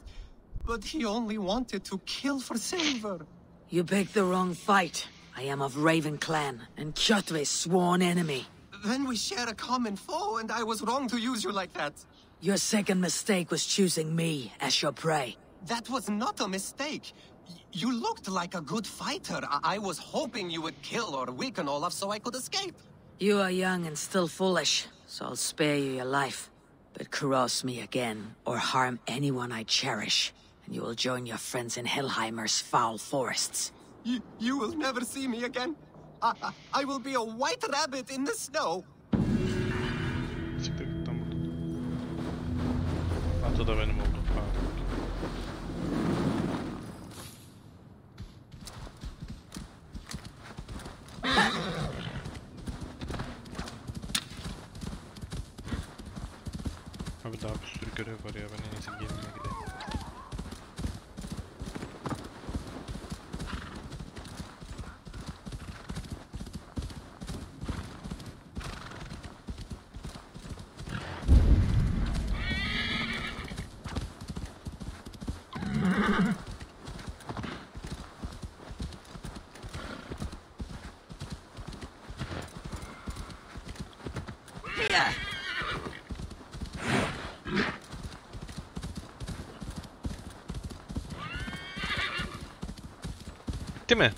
But he only wanted to kill for silver. You picked the wrong fight. I am of Raven Clan, and Kjotve's sworn enemy. Then we share a common foe, and I was wrong to use you like that. Your second mistake was choosing me as your prey. That was not a mistake. Y- You looked like a good fighter. I, I was hoping you would kill or weaken Olaf so I could escape. You are young and still foolish, so I'll spare you your life. But cross me again, or harm anyone I cherish, and you will join your friends in Helheimer's foul forests. You, you will never see me again. I, I, I will be a white rabbit in the snow. Siktir git lan buradan. Atı da benim oldu. Pardon. Abi daha bir sürü görev var ya ben en iyisi gelime gideyim. Bitti mi?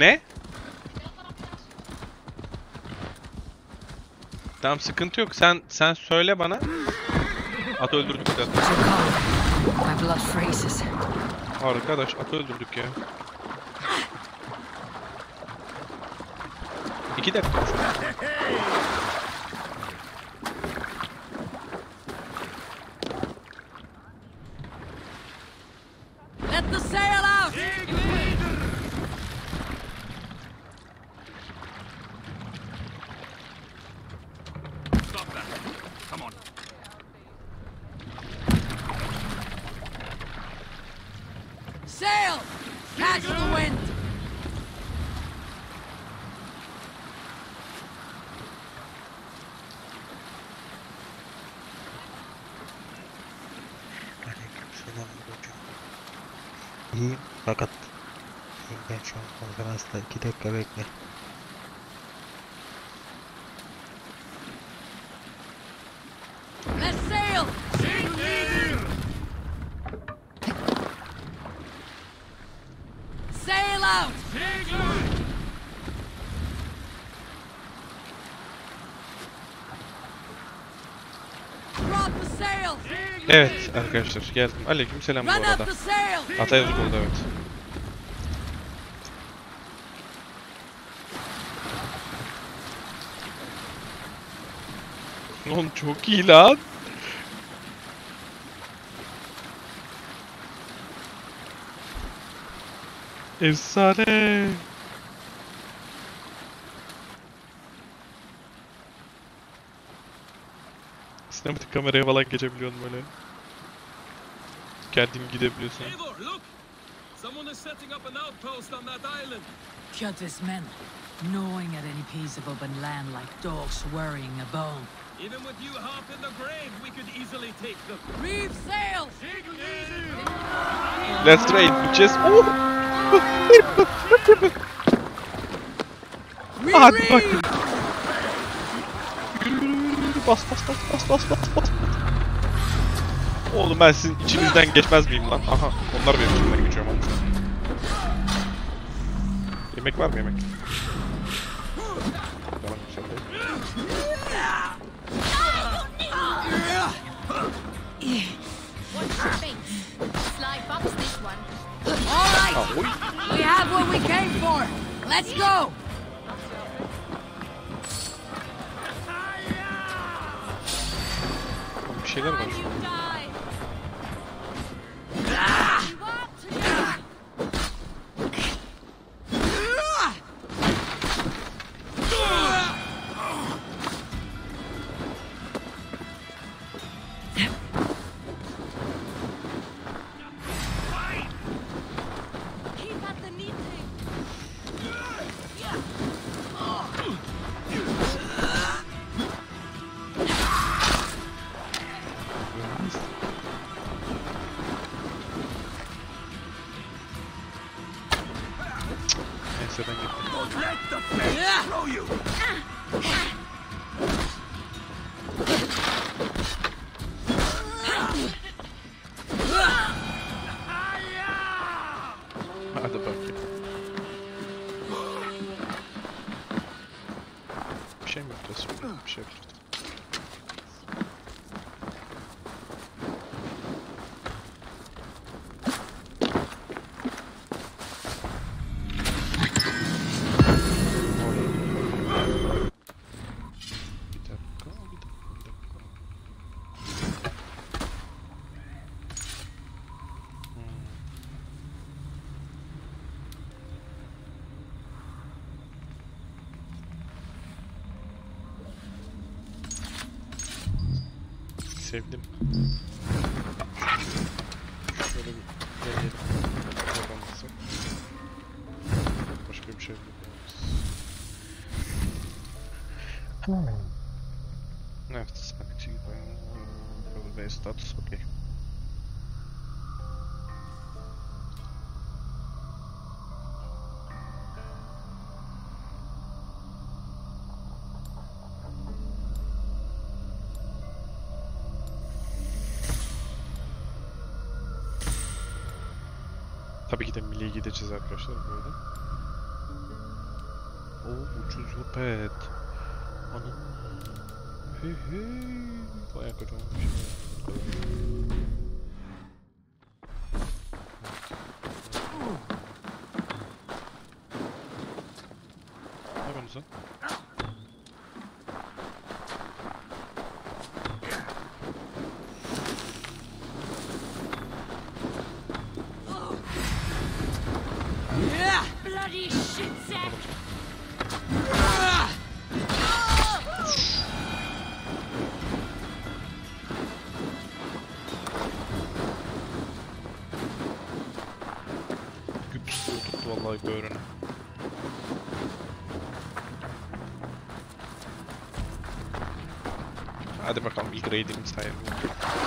Ne? Tamam sıkıntı yok. Sen sen söyle bana. At öldürdük zaten. Arkadaş at öldürdük ya. İki dakika. Let the sail out! Stop that. Come on. Sail! Catch the wind! Selam hocam. İyiyim fakat ben şu an konferansta 2 dakika bekle. Let's sail! Sail out! Drop the sail! Evet arkadaşlar geldim. Aleyküm selam bu arada. Atay Özgür'de evet. Oğlum çok iyi lan. Efsane. Sinematik kameraya falan geçebiliyorsun böyle. Kendin gidebiliyorsun. Eivor, look! Someone is setting up an outpost on that island. Kjotve's men, gnawing at any piece of open land like dogs worrying a bone. Even with you half in the grave, we could easily take them. Reef sails! Let's trade bitches. Oh! Hadi bak. Yürü, yürü. Bas bas bas bas bas bas bas. Oğlum ben sizin içinizden geçmez miyim lan? Aha onlar benim içimden geçiyor ama. Yemek var mı yemek? Right! We have what we came for! Let's go! Bir şeyler var. Gideceğiz arkadaşlar böyle. O ucuz opet. Anam. Hey hey. Bayağı kocaman bir şey. Ne yapıyorsunuz lan? Böğrüne. Hadi bakalım ilk raidimiz hayırlı.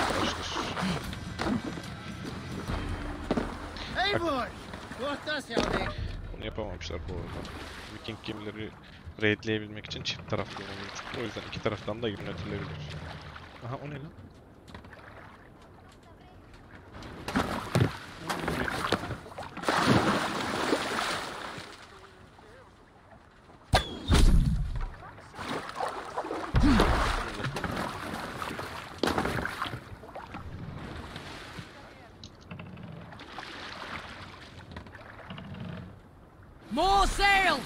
Arkadaşlar. Hey y'all Bunu yapamamışlar bu arada. Viking gemileri raidleyebilmek için çift taraflı olmalı. O yüzden iki taraftan da yönetilebilir. Aha o ne lan? More sails!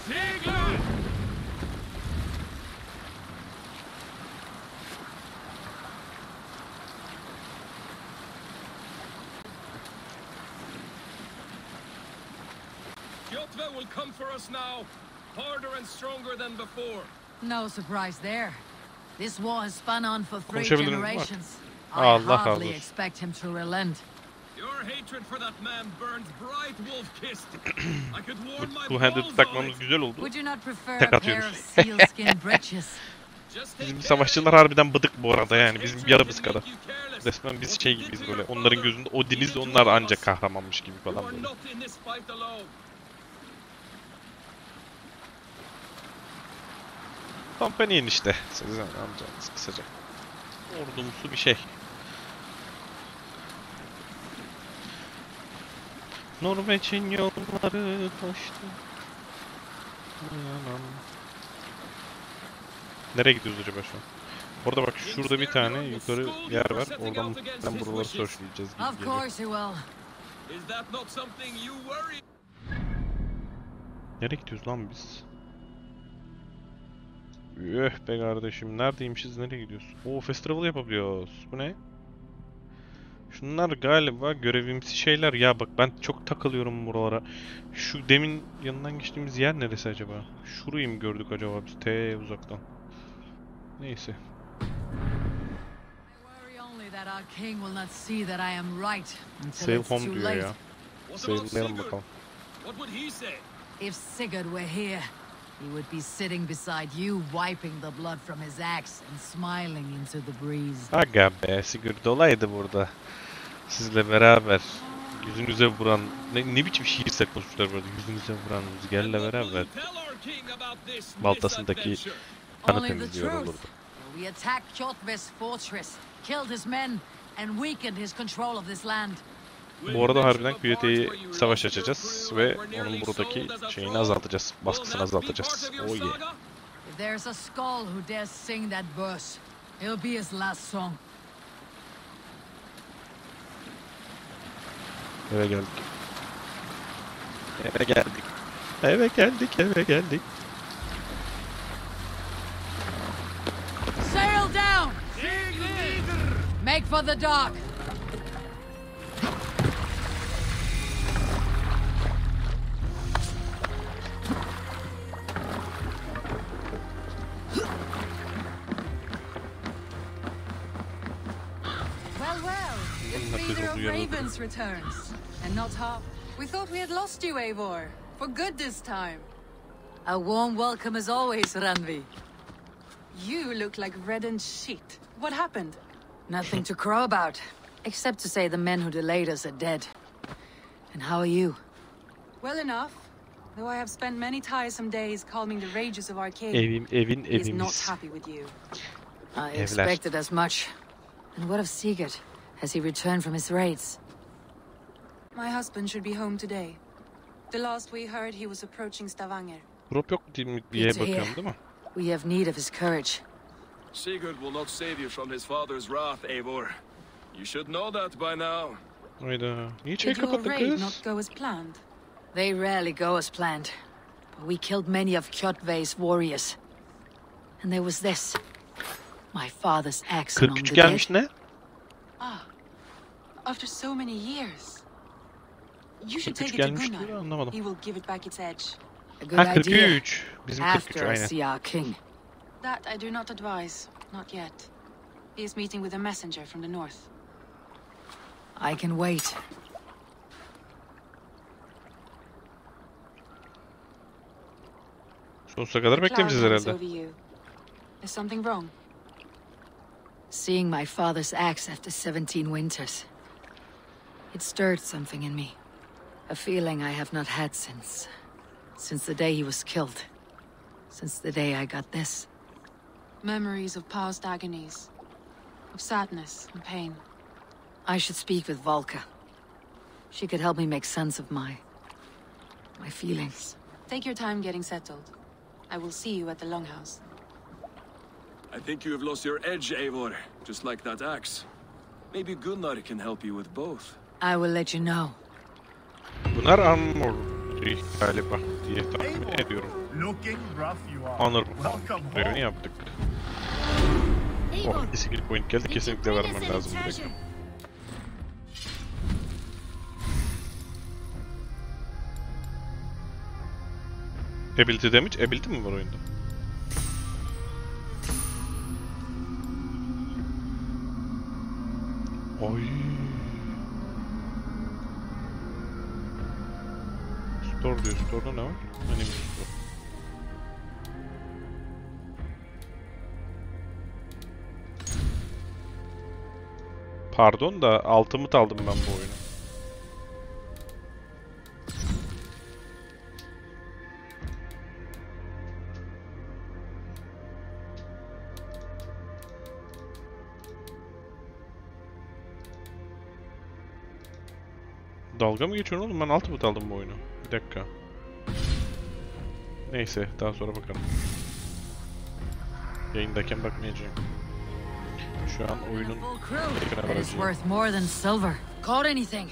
Kjotve will come for us now, harder and stronger than before. No surprise there. This war has spun on for three generations. I hardly expect him to relent. Your hatred for that man burns bright wolf-kissed. I could warm my Bu takmamız güzel oldu. Would you not prefer Tek a pair atıyoruz. of sealskin breeches? Bizim savaşçılar harbiden bıdık bu arada yani bizim yarımız kadar. Resmen biz şey gibiyiz böyle onların gözünde Odin'iz onlar ancak kahramanmış gibi falan böyle. Companion işte. Sizin amcanız kısaca. Ordumsu bir şey. Norveç'in yolları taştı. Nereye gidiyoruz acaba şu an? Orada bak şurada bir tane yukarı yer var. Oradan muhtemelen buraları searchleyeceğiz gibi Of geliyor. course he will. Is that not something you worry? Nereye gidiyoruz lan biz? Üh be kardeşim neredeymişiz nereye gidiyoruz? Oo festival yapabiliyoruz. Bu ne? Şunlar galiba görevimsi şeyler. Ya bak ben çok takılıyorum buralara. Şu demin yanından geçtiğimiz yer neresi acaba? Şurayı mı gördük acaba biz? T uzaktan. Neyse. Sail home diyor ya. Sail'leyelim bakalım. What would he say? If Sigurd were here, he would be sitting beside you, wiping the blood from his axe and smiling into the breeze. Aga be Sigurd olaydı burada. Sizle beraber yüzünüze vuran ne, ne biçim şiir sekmişler burada yüzünüze vuran rüzgarla beraber baltasındaki kanı Only the temizliyor truth. olurdu. We attacked Kjotve's fortress, killed his men, and weakened his control of this land. Bu arada harbiden Kuyute'yi savaş açacağız ve onun buradaki şeyini azaltacağız, baskısını azaltacağız. Oh yeah. If there's a skull who dares sing that verse, it'll be his last song. Eve geldik. Eve geldik. Eve geldik, eve geldik. Sail down! Make for the dock! Breeder kız of oluyor. ravens returns. And not half. We thought we had lost you, Eivor. For good this time. A warm welcome as always, Ranvi. You look like reddened sheet. What happened? Nothing to crow about, except to say the men who delayed us are dead. And how are you? Well enough. Though I have spent many tiresome days calming the rages of our king. Evim, evin, He is not happy with you. I expected as much. And what of Sigurd? Has he returned from his raids? My husband should be home today. The last we heard, he was approaching Stavanger. Drop yok diye Good diye to hear. bakıyorum? We have need of his courage. Sigurd will not save you from his father's wrath, Eivor. You should know that by now. Hayda. Niye çay Did your kapattın raid kız? not go as planned? They rarely go as planned. But we killed many of Kjotve's warriors. And there was this. My father's axe among 43 the dead. gelmiş ne? Ah, after so many years. You should take it to gelmiş diyor Gunnar. anlamadım. He will give it back its edge. A good Ha idea. 43. Bizim 43 After I aynen. see our king. That I do not advise. Not yet. He is meeting with a messenger from the north. I can wait. Sonsuza kadar The beklemeyeceğiz cloud hangs herhalde. over you. Is something wrong? Seeing my father's axe after 17 winters. It stirred something in me. A feeling I have not had since. Since the day he was killed. Since the day I got this. Memories of past agonies. Of sadness and pain. I should speak with Volka. She could help me make sense of my... my feelings. Take your time getting settled. I will see you at the Longhouse. I think you have lost your edge, Eivor, just like that axe. Maybe Gunnar can help you with both. I will let you know. Bunlar Anmol galiba diye tahmin ediyorum. Honor görevini yaptık. Oh, bir skill point geldi kesinlikle vermem lazım bir dakika. Ability damage, ability mi var oyunda? Oy. Store diyor. Store'da ne var? Anime store. Pardon da altımı aldım ben bu oyunu. Dalga mı geçiyorsun oğlum? Ben altı mı aldım bu oyunu? Bir dakika. Neyse, daha sonra bakalım. Yayındayken bakmayacağım. Şu an oyunun Full crew. ekran That is aracı. worth more than silver. Caught anything?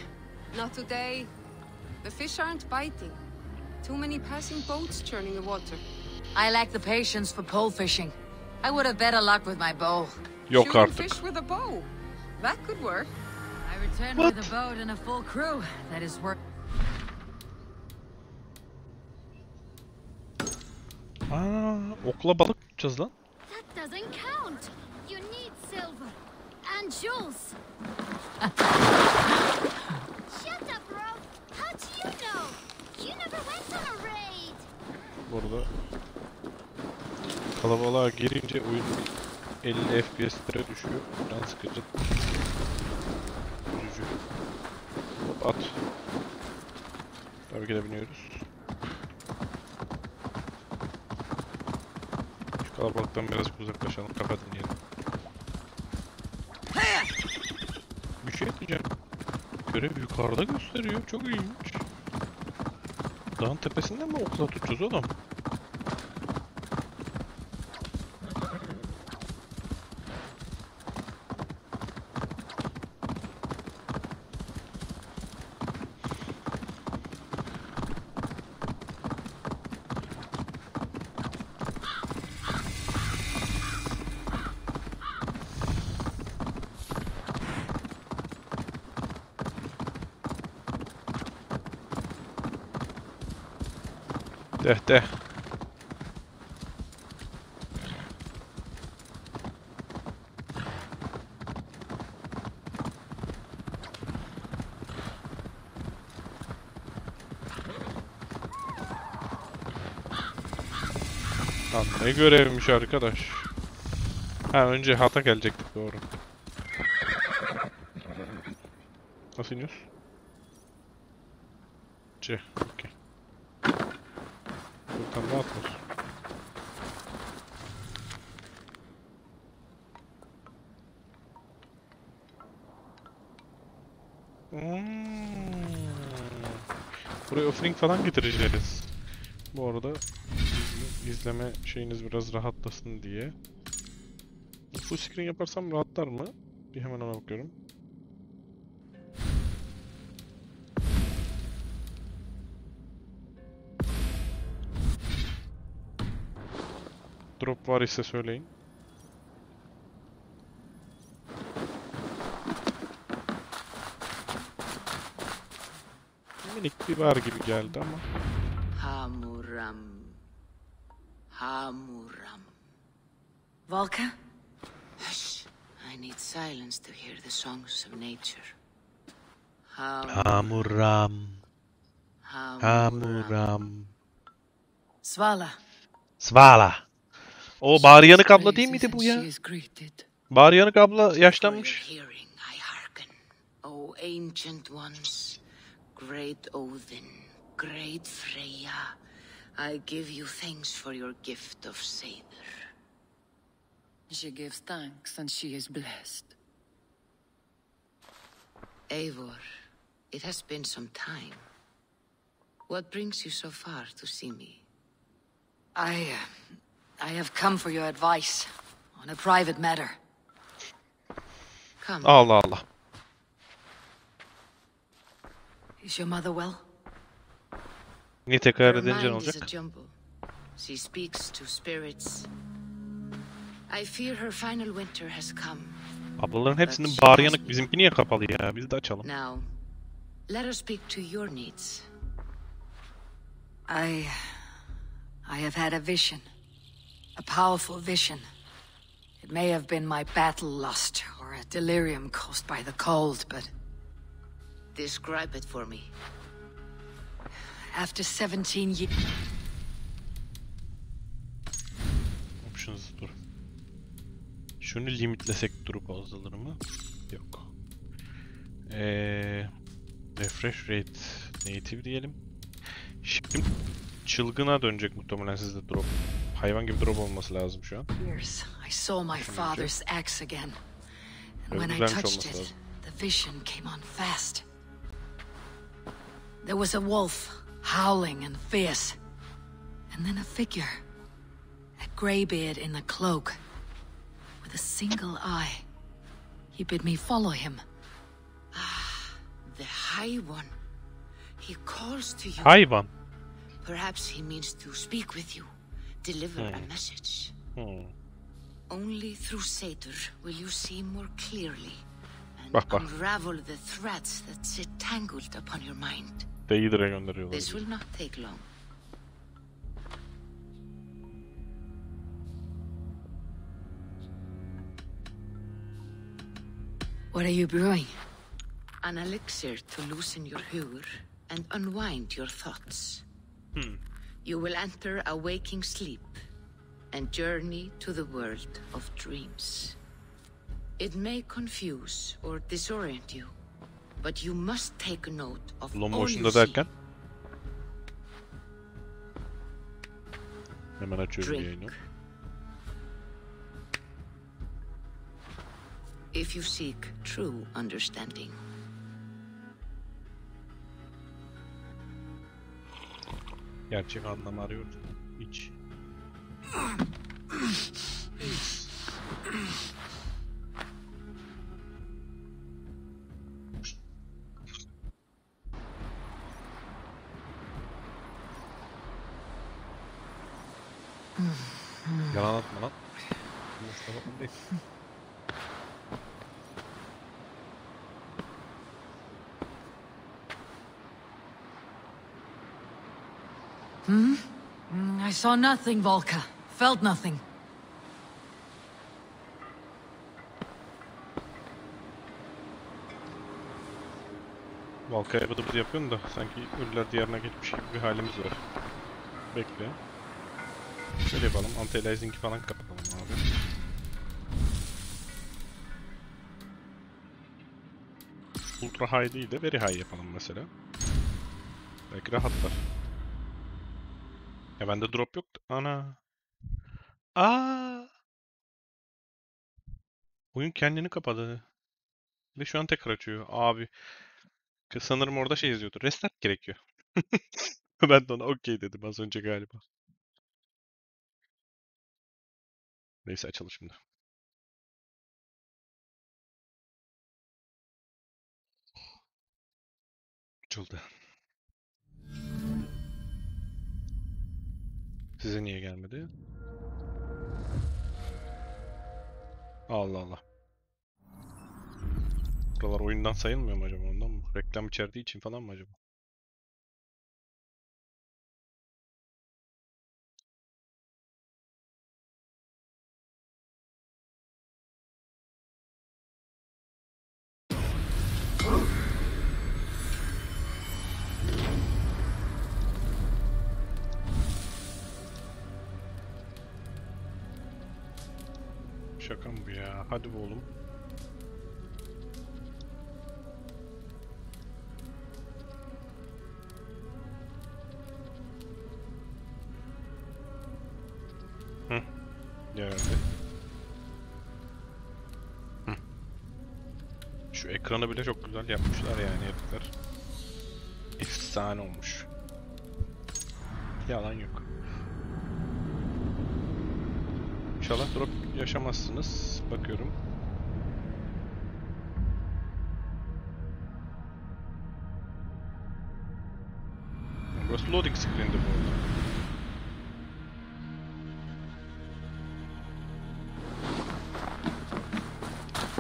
Not today. The fish aren't biting. Too many passing boats churning the water. I lack the patience for pole fishing. I would have better luck with my bow. Yok Shooting artık. fish with a bow. That could work. I return What? with a boat and a full crew. That is worth... never went on a raid. Burada kalabalığa girince oyun 50 FPS'lere düşüyor. Can sıkıcı. Üzücü. At. Tabii ki de biniyoruz. Şu kalabalıktan birazcık uzaklaşalım. Kafa dinleyelim. Bir şey diyeceğim. Görev yukarıda gösteriyor. Çok iyiymiş. Dağın tepesinden mi okla tutacağız oğlum? Deh deh. Lan ne görevmiş arkadaş. Ha önce hata gelecektik doğru. Nasıl iniyoruz? C. Okey. Buradan da atlar. Hmm. Buraya offering falan getireceğiz. Bu arada izle- izleme şeyiniz biraz rahatlasın diye. Full screen yaparsam rahatlar mı? Bir hemen ona bakıyorum. Drop var ise söyleyin. Var gibi geldi ama. Hamuram. Hamuram. Volka? Hush. I need silence to hear the songs of nature. Ham. Hamuram. Hamuram. Svala. Svala. O Bağrı Yanık abla değil miydi bu ya? She is greeted. Bağrı Yanık abla yaşlanmış. Ancient ones, great Odin, great Freya, I give you thanks for your gift of Seidr. She gives thanks and she is blessed. Eivor, it has been some time. What brings you so far to see me? I... Uh, I have come for your advice on a private matter. Come. Allah Allah. Is your mother well? Niye tekrar Her edince ne mind is a olacak? jumble. She speaks to spirits. I fear her final winter has come. Ablaların hepsinin Bağrı Yanık. Bizimki niye kapalı ya? Biz de açalım. Now, let us speak to your needs. I... I have had a vision. A powerful vision. It may have been my battle lust, or a delirium caused by the cold, but Describe it for me. after 17 years... Options dur. Şunu limitlesek durup azalır mı? Yok. Ee, refresh rate native diyelim. Şimdi çılgına dönecek muhtemelen sizde drop. Hayvan gibi drop olması lazım şu an. years, I saw my father's axe again. And when I güzelmiş touched it, the vision came on fast. There was a wolf, howling and fierce. And then a figure. A greybeard in a cloak. With a single eye. He bid me follow him. Ah, the High One. He calls to you. Hayvan. Perhaps he means to speak with you, deliver a Hmm. message. Hmm. Only through Satyr will you see more clearly and unravel the threads that sit tangled upon your mind. Vader'e gönderiyorlar. This will not take long. What are you brewing? An elixir to loosen your huer and unwind your thoughts. Hmm. You will enter a waking sleep and journey to the world of dreams. It may confuse or disorient you, but you must take note of you motion'da derken. Hemen açıyorum Drink. yayını. If you seek true understanding. Gerçek anlam arıyoruz. Hiç. Yalan atma lan. Hmm? Mm, I saw nothing, Volka. Felt nothing. Valkaya bıdı bıdı yapıyorsun da sanki ölüler diyarına geçmiş gibi bir halimiz var. Bekle. Şöyle yapalım. Anti-aliasing'i falan kapatalım abi. Ultra high değil de very high yapalım mesela. Belki rahatlar. Ya bende drop yok. Ana. Aa. Oyun kendini kapadı. Ve şu an tekrar açıyor. Abi. Sanırım orada şey yazıyordu. Restart gerekiyor. ben de ona okey dedim az önce galiba. Neyse açalım şimdi. Açıldı. Size niye gelmedi? Allah Allah. Buralar oyundan sayılmıyor mu acaba ondan mı? Reklam içerdiği için falan mı acaba? Hadi oğlum. Hı. Geldi. Hı. Şu ekranı bile çok güzel yapmışlar yani herifler. Efsane olmuş. Yalan yok. İnşallah drop yaşamazsınız. Bakıyorum. Burası loading screen'di bu arada.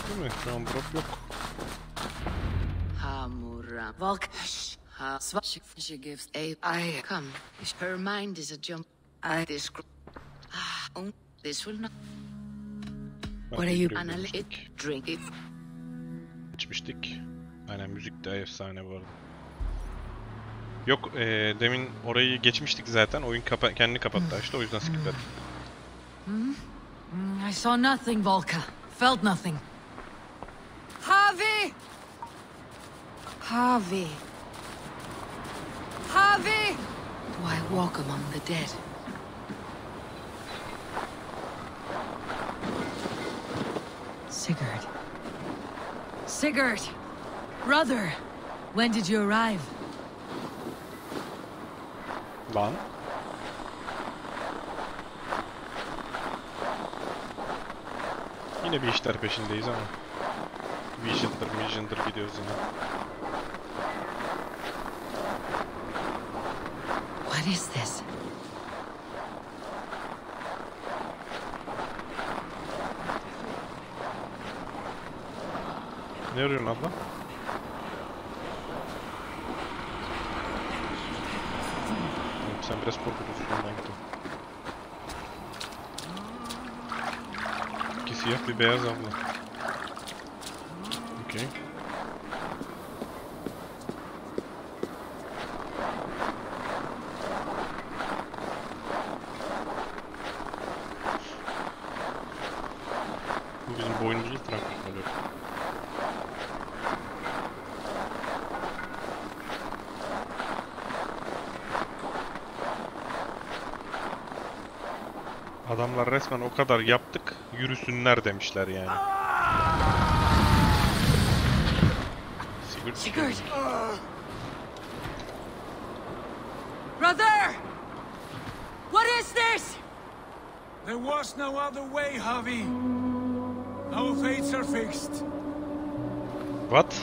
Değil mi? Şu an drop yok. Hamura. Volk. Ha. She, gives a. I come. Her mind is a jump. I this. Ah, oh, this will not. What are you- it. Drink it. İçmiştik. Aynen müzik de efsane bu arada. Yok eee, demin orayı geçmiştik zaten. Oyun kapa kendini kapattı açtı o yüzden skipledim. Hmm? Mm, I saw nothing, Volka. Felt nothing. Harvey! Harvey. Harvey! Do I walk among the dead? Sigurd. Sigurd! Brother! When did you arrive? Lan. Yine bir işler peşindeyiz ama. Vision'dır, Mission'dır gidiyoruz yine. What is this? Ne arıyorsun abla? Yok, Sen biraz korkutuyorsun ondan gittim. İki siyah bir beyaz abla. Okey. Adamlar resmen o kadar yaptık, yürüsünler demişler yani. Sigurd. Sigurd! Brother! What is this? There was no other way, Javi. Our fates are fixed. What?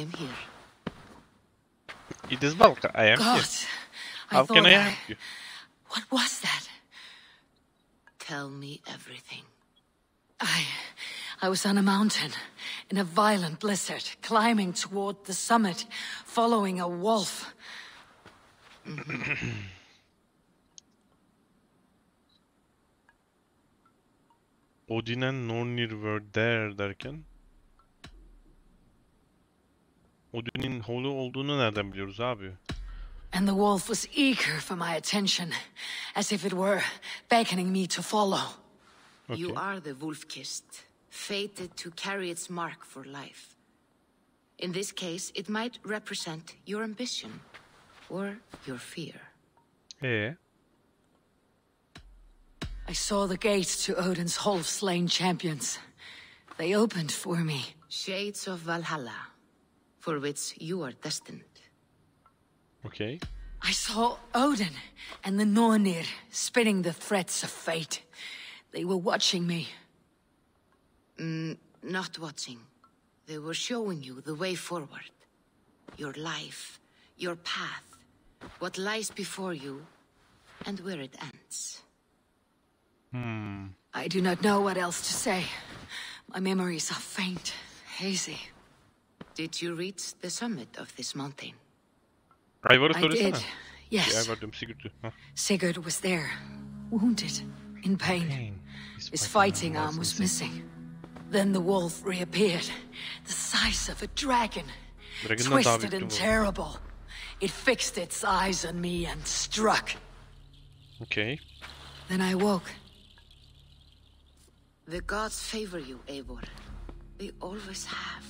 Am here. It is Valka. I am God, here. I How can I I- help you? What was that? Tell me everything. I... I was on a mountain, in a violent blizzard, climbing toward the summit, following a wolf. Odin and Nornir were there derken Odin'in holu olduğunu nereden biliyoruz abi? And the wolf was eager for my attention, as if it were beckoning me to follow. You are the wolf-kissed, fated to carry its mark for life. In this case, it might represent your ambition or your fear. Ee, I saw the gates to Odin's Hall of Slain Champions. They opened for me. Shades of Valhalla, for which you are destined. okay. I saw Odin and the Nornir spinning the threats of fate. They were watching me. Mm, not watching. They were showing you the way forward. Your life, your path, what lies before you, and where it ends. Hmm. I do not know what else to say. My memories are faint, hazy. Did you reach the summit of this mountain? Ivar'ı I söylesene. did, yes. Şey, Ivar diyorum Sigurd'u. Hah. Sigurd was there, wounded, in pain. His fighting arm was missing. Then the wolf reappeared, the size of a dragon, Dragon'dan twisted and terrible. It fixed its eyes on me and struck. Okay. Then I woke. The gods favor you, Eivor. They always have.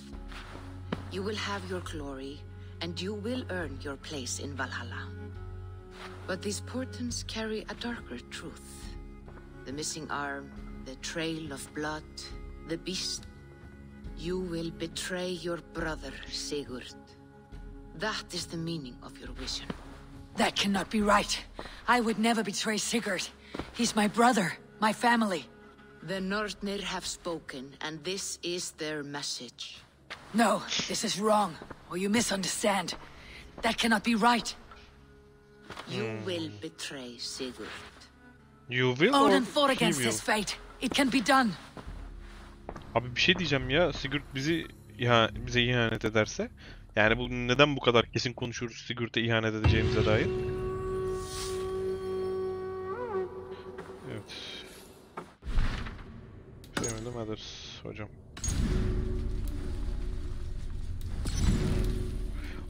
You will have your glory, and you will earn your place in Valhalla. But these portents carry a darker truth. The missing arm, the trail of blood, the beast. You will betray your brother, Sigurd. That is the meaning of your vision. That cannot be right. I would never betray Sigurd. He's my brother, my family. The Nordnir have spoken, and this is their message. No, this is wrong, or you misunderstand. That cannot be right. You Hmm. will betray Sigurd. You will Odin fought against his fate. It can be done. Abi bir şey diyeceğim ya. Sigurd bizi iha bize ihanet ederse. Yani bu neden bu kadar kesin konuşuyoruz Sigurd'a ihanet edeceğimize dair? Evet. Family Matters hocam.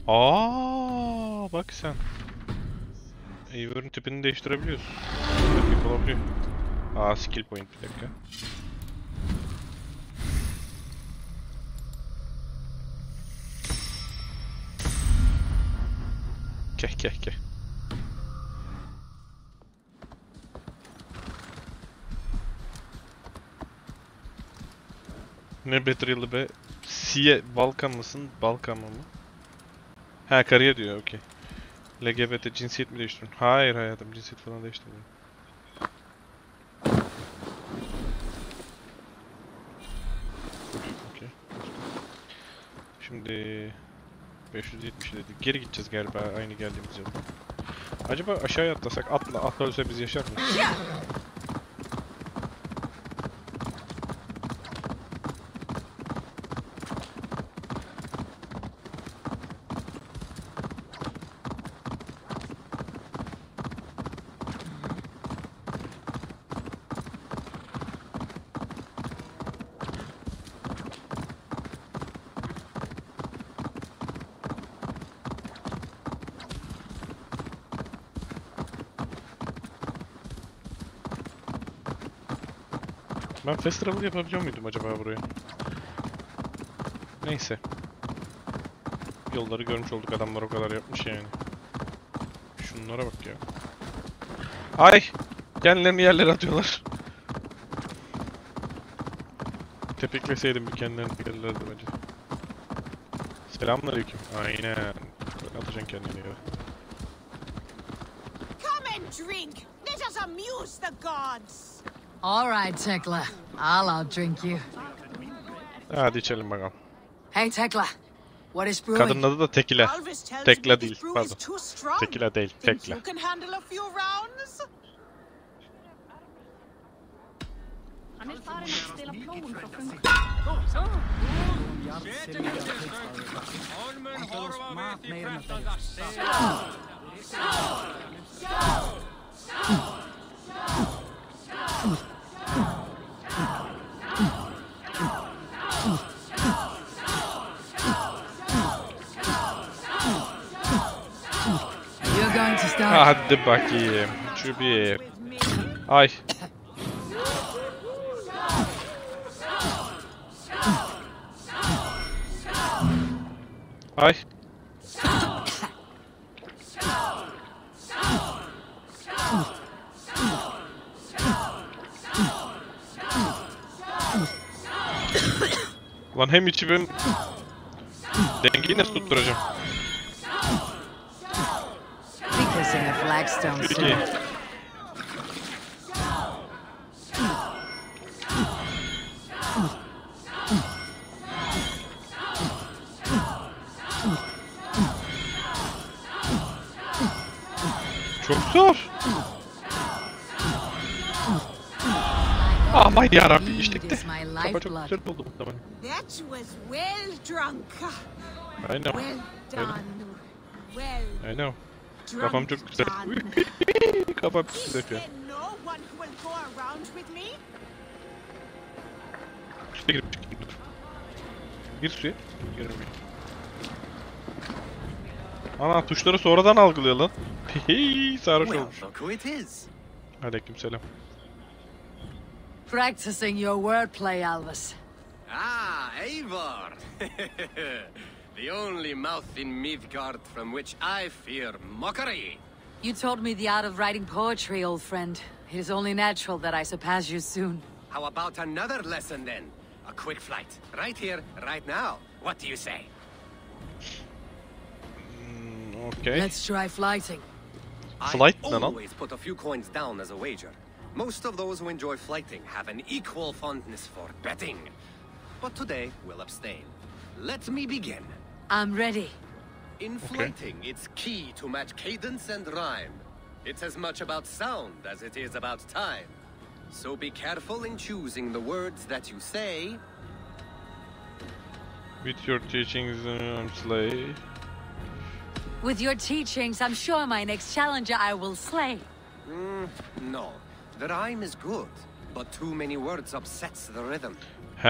Aa, bak sen. Eivor'un tipini değiştirebiliyorsun. Erkek olabiliyor. Aa skill point bir dakika. Keh keh keh. Ne Betrayal'ı be? Siye Balkan mısın? Balkan mı? Ha kariyer diyor okey. LGBT cinsiyet mi değiştiriyorsun? Hayır hayatım cinsiyet falan değiştirmiyorum. Okey. Şimdi 570 dedik. Geri gideceğiz galiba aynı geldiğimiz yolda. Acaba aşağıya atlasak atla atla ölse biz yaşar mıyız? Fast travel yapabiliyor muydum acaba buraya? Neyse. yolları görmüş olduk. Adamlar o kadar yapmış yani. Şunlara bak ya. Ay! Kendilerini yerlere atıyorlar. Tepikleseydim bir kendilerini yerlerdi bence. Selamünaleyküm. Aynen. Böyle atacaksın kendini yere. Come and drink. Let us amuse the gods. All right, Tekla. I'll outdrink you. Hadi içelim bakalım. Hey, Tekla. What is brewing? Kadının adı da Tekila. Tekla değil, pardon. Tekila değil, Tekla. Hadi bakayım. Şu bir. Ay. Ay. Lan hem içi hem... Dengeyi nasıl tutturacağım? Be kissing a flagstone soon. Çok zor. Aman yarabbi içtik de. Kafa çok güzel oldu muhtemelen. That was well drunk. I know. Kafam çok güzel. Kafam güzel ya. Then no one will go around with me? İşte girip çıkayım dur. Gir suya. Göremiyorum. Ana tuşları sonradan algılıyor lan. Hey, sarhoş olmuş. is. Aleykümselam. Practicing your wordplay, Alvis. Ah, Eivor! the only mouth in Midgard from which I fear mockery. You taught me the art of writing poetry, old friend. It is only natural that I surpass you soon. How about another lesson then? A quick flight. Right here, right now. What do you say? Mm, okay. Let's try flighting. Flight I ne lan? always put a few coins down as a wager. Most of those who enjoy flighting have an equal fondness for betting. But today, we'll abstain. Let me begin. I'm ready. In Okay. flighting, it's key to match cadence and rhyme. It's as much about sound as it is about time. So be careful in choosing the words that you say. With your teachings, I'm slay. With your teachings, I'm sure my next challenger I will slay. Mm, no, the rhyme is good, but too many words upsets the rhythm. He,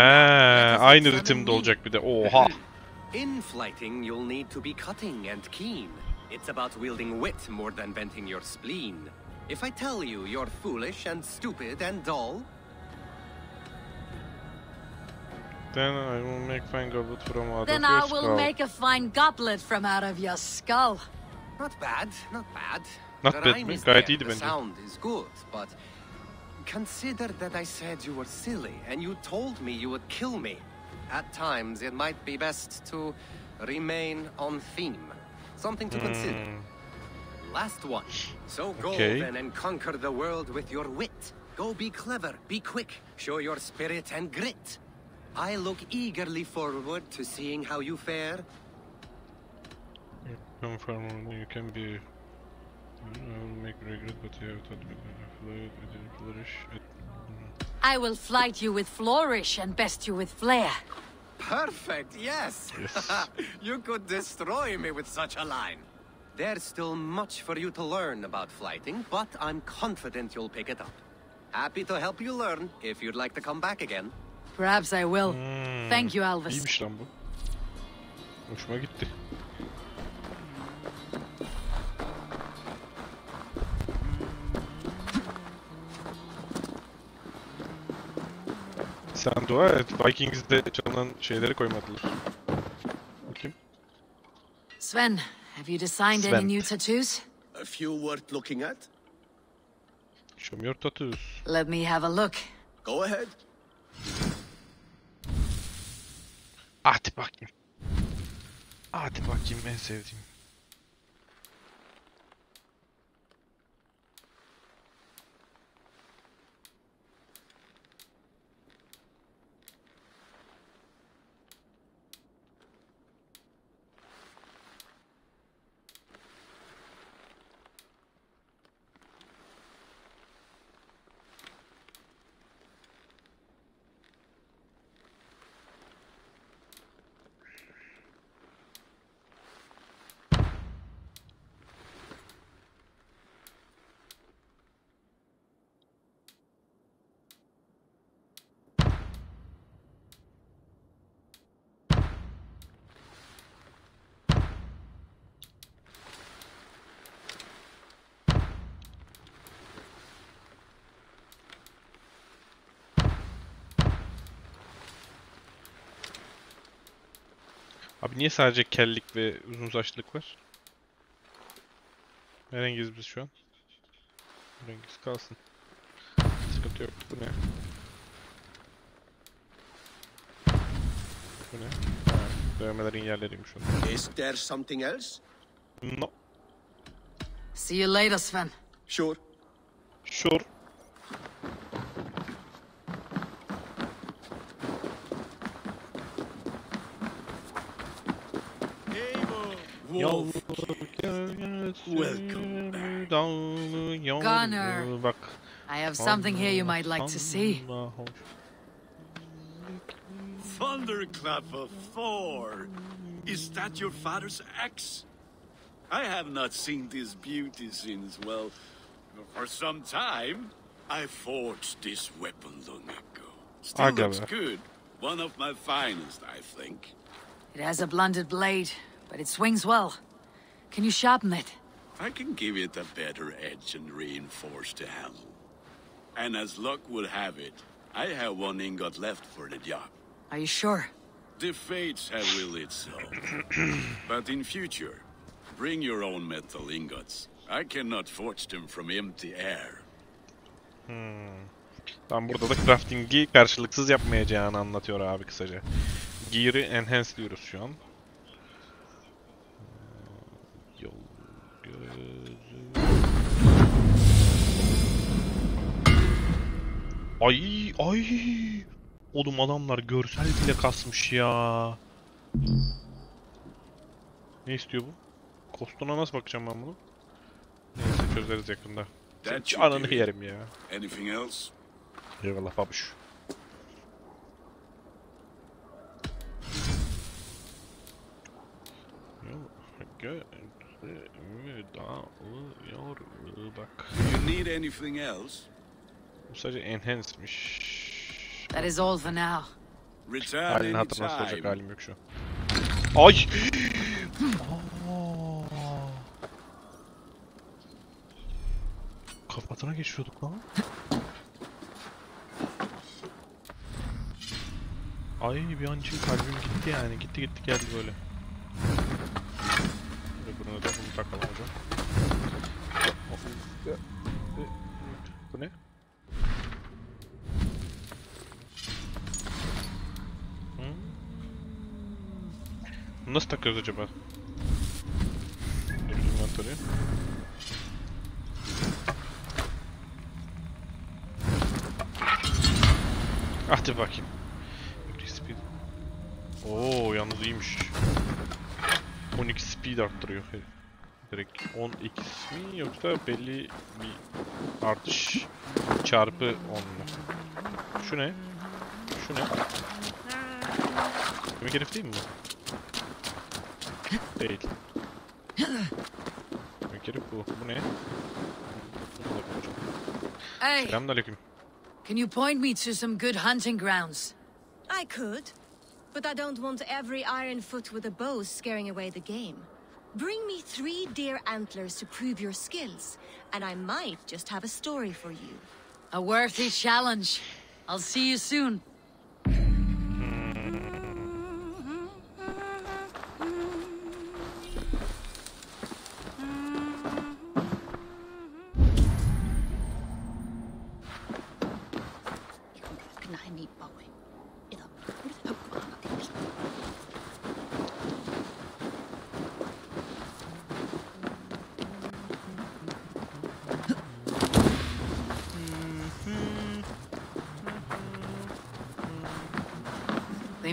aynı ritimde olacak bir de. Oha. In flighting, you'll need to be cutting and keen. It's about wielding wit more than venting your spleen. If I tell you you're foolish and stupid and dull, Then I will make fine goblet from out Then of your I will skull. make a fine goblet from out of your skull. not bad, not bad. Not the bad rhyme mi? is Gayet there, iyiydi the sound is good, but consider that I said you were silly and you told me you would kill me. At times, it might be best to remain on theme. Something to consider. Hmm. Last one. So go Okay. then and conquer the world with your wit. Go be clever, be quick, show your spirit and grit. I look eagerly forward to seeing how you fare. Come from you can be. Uh, I will make regret, but you have taught me to flourish. flourish. I will flight you with flourish and best you with flair. Perfect, yes. Yes. you could destroy me with such a line. There's still much for you to learn about flighting, but I'm confident you'll pick it up. Happy to help you learn if you'd like to come back again. Perhaps I will. Hmm. Thank you, Alvis. İyiymiş lan bu. Hoşuma gitti. Sen dua et. Vikings'de çalınan şeyleri koymadılar. Bakayım. Sven, have you designed Sven. any new tattoos? A few worth looking at? Show me your tattoos. Let me have a look. Go ahead. Hadi bakayım. Hadi bakayım en sevdiğim. Abi niye sadece kellik ve uzun saçlılık var? Ne rengiz biz şu an? Rengiz kalsın. Sıkıntı yok. Bu ne? Bu ne? Ha, dövmelerin yerleriymiş onlar. Is there something else? No. See you later, Sven. Sure. Sure. Wolf. Welcome. Gunnar. Bak. I have something here you might like to see. Thunderclap of Thor! Is that your father's axe? I have not seen this beauty since, well, for some time. I forged this weapon long ago. Still Aga looks be. good. One of my finest, I think. It has a blunted blade, but it swings well. Can you sharpen it? I can give it a better edge and reinforce the handle. And as luck would have it, I have one ingot left for the job. Are you sure? The fates have willed it so. but in future, bring your own metal ingots. I cannot forge them from empty air. Hmm. Tam burada da crafting'i karşılıksız yapmayacağını anlatıyor abi kısaca. Gear'ı enhance diyoruz şu an. Ay ay. Oğlum adamlar görsel bile kasmış ya. Ne istiyor bu? Kostuna nasıl bakacağım ben bunu? Neyse çözeriz yakında. Should ananı yerim ya. Anything else? Eyvallah babuş. Gö dağılıyor bak. You need anything else? Bu sadece enhance'miş. That is all for now. Return Halini soracak anytime. halim yok şu an. Ay! Kafatına geçiyorduk lan. Ay bir an için kalbim gitti yani. Gitti gitti geldi böyle. Öbürüne de bunu takalım hocam. Bu ne? Bunu Nasıl takıyoruz acaba? Dur inventory. Hadi bakayım. Oo yalnız iyiymiş. 12 speed arttırıyor. Direkt 10x mi yoksa belli bir artış çarpı 10 mu? Şu ne? Şu ne? Demek herif değil mi bu? Değil. Demek herif bu. Bu ne? Hey, Selamünaleyküm. can you point me to some good hunting grounds? I could, but I don't want every iron foot with a bow scaring away the game. Bring me three deer antlers to prove your skills, and I might just have a story for you. A worthy challenge. I'll see you soon.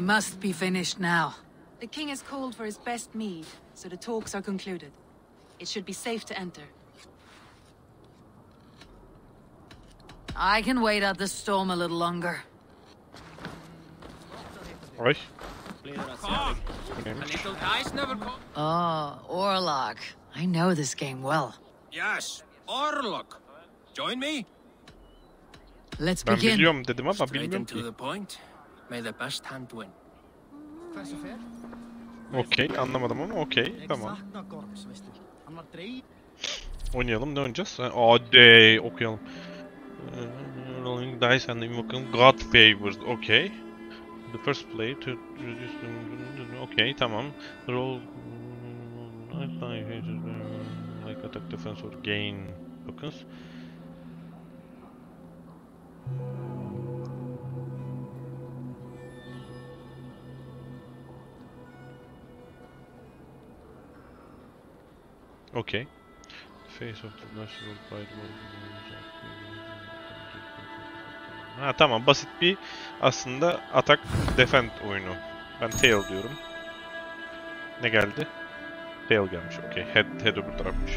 Must be finished now. The king has called for his best mead, so the talks are concluded. It should be safe to enter. I can wait out the storm a little longer. Ay. A little dice never co- Oh, Orlog. I know this game well. Yes, Orlok. Join me. Let's Ben begin. biliyorum dedim ama Straight bilmiyorum and to ki. the point. May the best hand win. Okey anlamadım ama okey tamam. Oynayalım ne oynayacağız? Hadi okuyalım. Rolling dice and invoking God favors. Okay. The first play to reduce. Okay tamam. Roll... Like attack defense or gain tokens. Okay. Face of the National Ha tamam basit bir aslında atak defend oyunu. Ben tail diyorum. Ne geldi? Tail gelmiş. Okey. Head, head öbür tarafmış.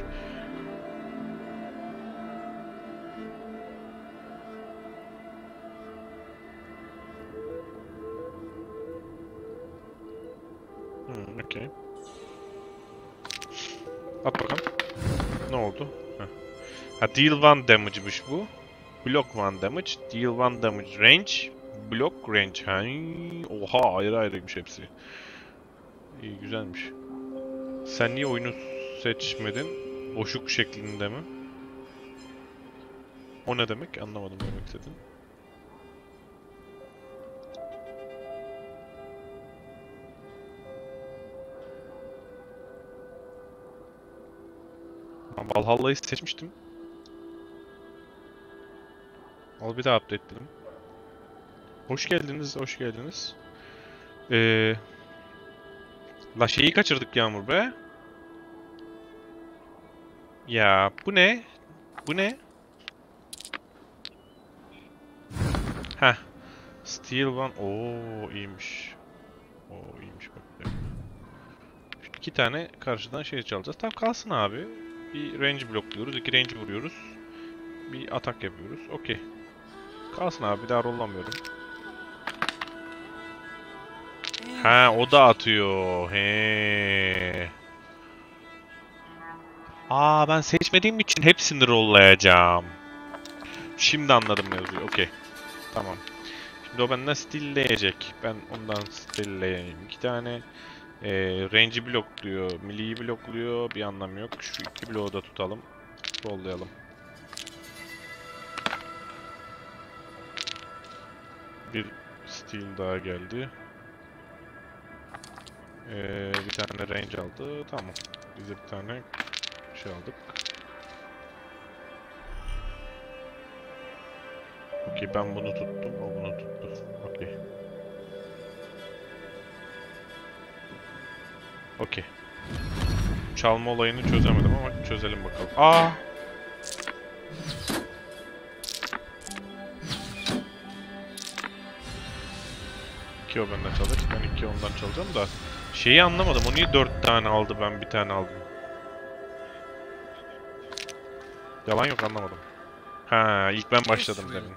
Ha deal 1 damage'mış bu. Block 1 damage, deal 1 damage range, block range. Ha, oha ayrı ayrıymış hepsi. İyi güzelmiş. Sen niye oyunu seçmedin? Boşluk şeklinde mi? O ne demek? Anlamadım ne demek istedin. Valhalla'yı seçmiştim. Al bir daha update'ledim. Hoş geldiniz, hoş geldiniz. Ee, la şeyi kaçırdık Yağmur be. Ya bu ne? Bu ne? Heh. Steel One. Oo iyiymiş. Oo iyiymiş bak. Şu İki tane karşıdan şey çalacağız. Tamam kalsın abi. Bir range blokluyoruz, iki range vuruyoruz. Bir atak yapıyoruz. Okey. Kalsın abi bir daha rollamıyorum. Ha o da atıyor. He. Aa ben seçmediğim için hepsini rollayacağım. Şimdi anladım mevzuyu. Okey. Tamam. Şimdi o benden stilleyecek. Ben ondan stilleyeyim. İki tane e, range'i blokluyor. Milli'yi blokluyor. Bir anlamı yok. Şu iki bloğu da tutalım. Rollayalım. Bir steel daha geldi. Ee, bir tane range aldı. Tamam. Biz de bir tane şey aldık. Okey ben bunu tuttum. O bunu tuttu. Okey. Okey. Çalma olayını çözemedim ama çözelim bakalım. Aa! İki o benden çalacak. Ben iki ondan çalacağım da. Şeyi anlamadım. O niye dört tane aldı ben bir tane aldım. Yalan yok anlamadım. Ha ilk ben başladım demin.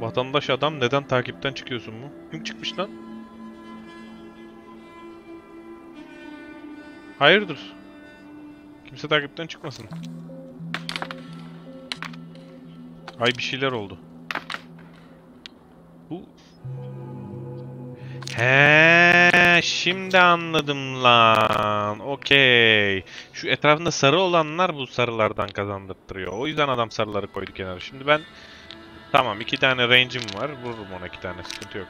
Vatandaş adam neden takipten çıkıyorsun mu? Kim çıkmış lan? Hayırdır? Kimse takipten çıkmasın. Ay bir şeyler oldu. He, şimdi anladım lan. Okey. Şu etrafında sarı olanlar bu sarılardan kazandırtıyor. O yüzden adam sarıları koydu kenara. Şimdi ben tamam iki tane range'im var. Vururum ona iki tane. Sıkıntı yok.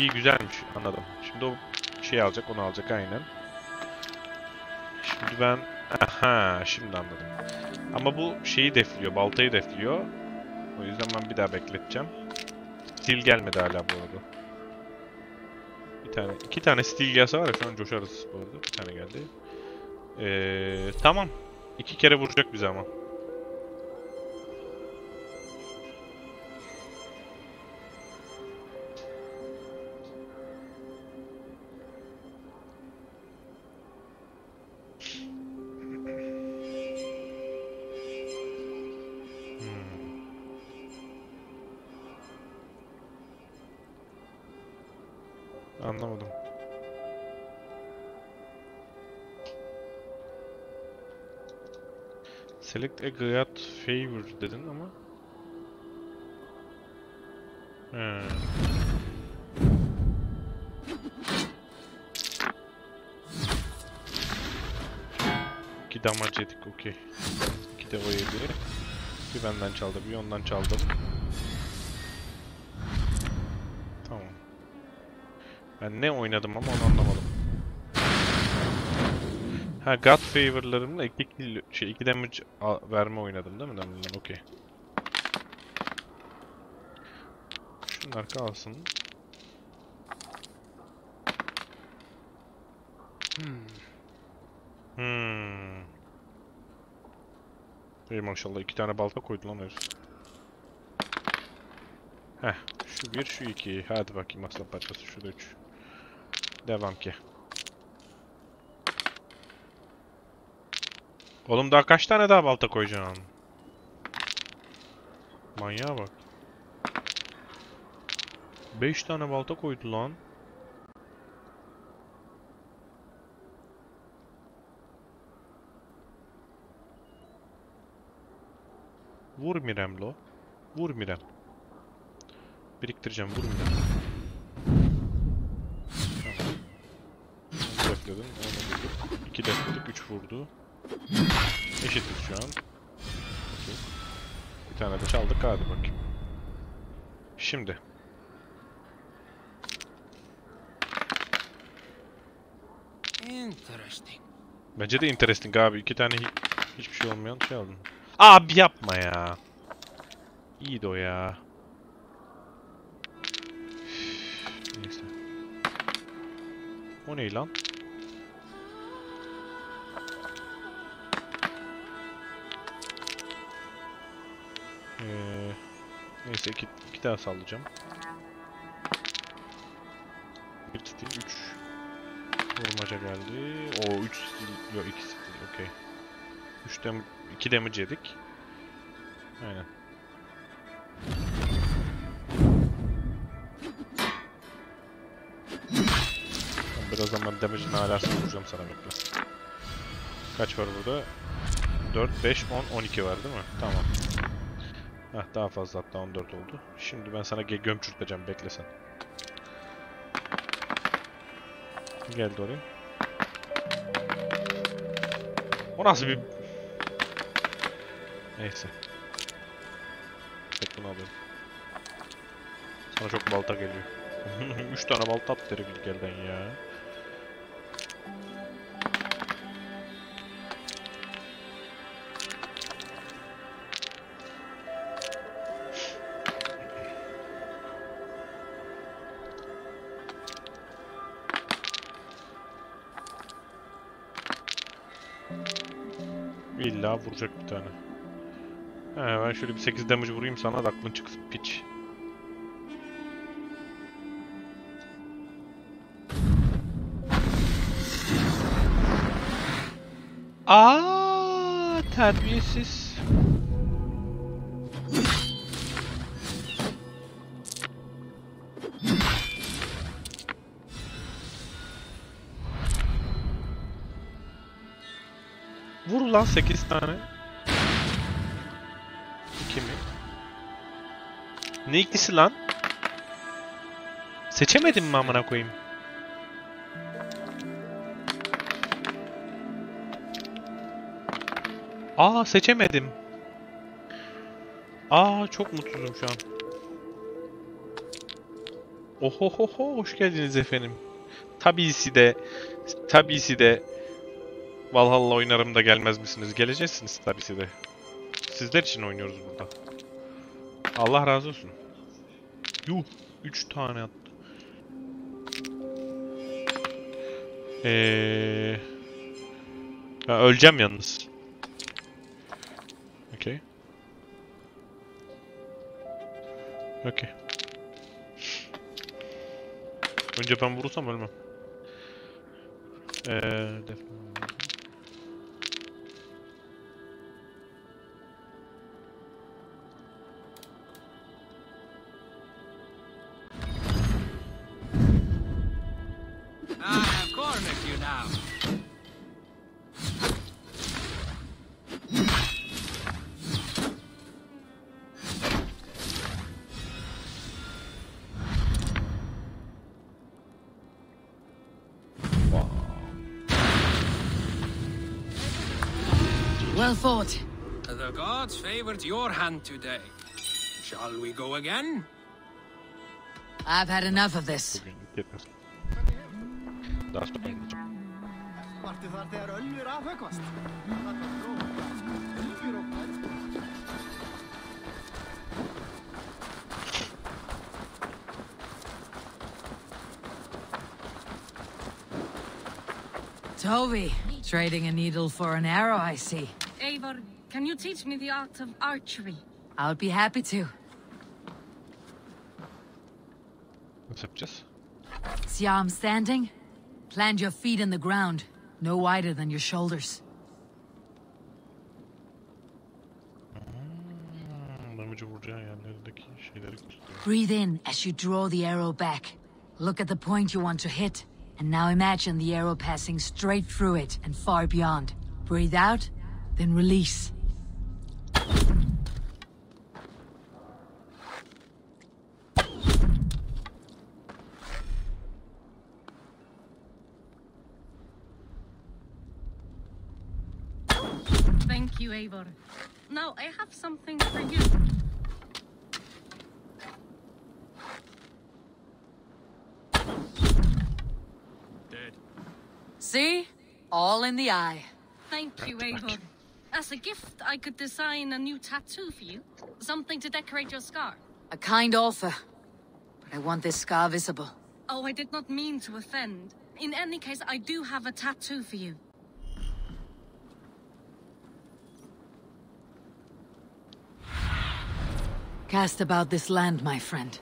İyi güzelmiş. Anladım. Şimdi o şey alacak, onu alacak aynen. Şimdi ben aha şimdi anladım. Ama bu şeyi defliyor, baltayı defliyor. O yüzden ben bir daha bekleteceğim. Steel gelmedi hala bu arada. Bir tane, iki tane steel var ya şu an coşarız bu arada. Bir tane geldi. Ee, tamam. İki kere vuracak bize ama. A god favor dedin ama. He. İki damage yedik okey. İki de o yedi. Bir benden çaldı, bir ondan çaldım. Tamam. Ben ne oynadım ama onu anlamadım. Ha God Favor'larımla iki kill, şey iki damage al- verme oynadım değil mi? Tamam, okey. Şunlar kalsın. Hmm. Hmm. Ey maşallah iki tane balta koydu lan herif. Heh, şu bir, şu iki. Hadi bakayım aslan parçası, şu da üç. Devam ki. Oğlum daha kaç tane daha balta koyacaksın? Manyağa bak. 5 tane balta koydu lan. Vur Mirem lo. Vur Mirem. Biriktireceğim vur Mirem. Tamam. Onu bekledim. Onu vurduk. 2 defledik 3 vurdu. Eşitiz şu an. Okey. Bir tane de çaldık hadi bakayım. Şimdi. Interesting. Bence de interesting abi. İki tane hi- hiçbir şey olmayan şey aldın. Abi yapma ya. İyiydi o ya. Neyse. O ne lan? Neyse iki, iki daha sallayacağım. Bir stil 3 vurmaca geldi. O 3 stil yok 2 stil okey. 3 dem 2 damage yedik. Aynen. Birazdan ben damage'ini alarsa vuracağım sana bekle. Kaç var burada? 4, 5, 10, 12 var değil mi? Tamam. Heh, daha fazla hatta 14 oldu. Şimdi ben sana gömçürteceğim bekle sen. Geldi oraya. O nasıl bir... Neyse. Tek bunu alıyorum. Sana çok balta geliyor. 3 tane balta at derim ilk elden ya. İlla vuracak bir tane. He ben şöyle bir 8 damage vurayım sana da aklın çıksın piç. Aa terbiyesiz. Lan 8 tane. 2 mi? Ne ikisi lan? Seçemedim mi amına koyayım? Aa seçemedim. Aa çok mutsuzum şu an. Ohohoho hoş geldiniz efendim. Tabisi de tabisi de Valhalla oynarım da gelmez misiniz? Geleceksiniz tabisi de. Sizler için oynuyoruz burada. Allah razı olsun. Yuh 3 tane attı. Ben öleceğim yalnız. Okey. Okey. Önce ben vurursam ölmem. Eee Well fought. The gods favored your hand today. Shall we go again? I've had enough of this. Gitmesin. Daha sonra oynayacağım. Vartu þar þegar önnur afhöggvast? Þarna grófa Ölfur og hvern Toby, trading a needle for an arrow, I see. Eivor, can you teach me the art of archery? I'll be happy to. Nasıl yapacağız? See how I'm standing? Plant your feet in the ground, no wider than your shoulders. Damage vuracağı yerlerdeki şeyleri gösteriyor. Breathe in as you draw the arrow back. Look at the point you want to hit, and now imagine the arrow passing straight through it and far beyond. Breathe out, then release. Thank you, Eivor. Now, I have something for you. Dead. See? All in the eye. Thank you, Eivor. As a gift, I could design a new tattoo for you. Something to decorate your scar. A kind offer. But I want this scar visible. Oh, I did not mean to offend. In any case, I do have a tattoo for you. Cast about this land, my friend.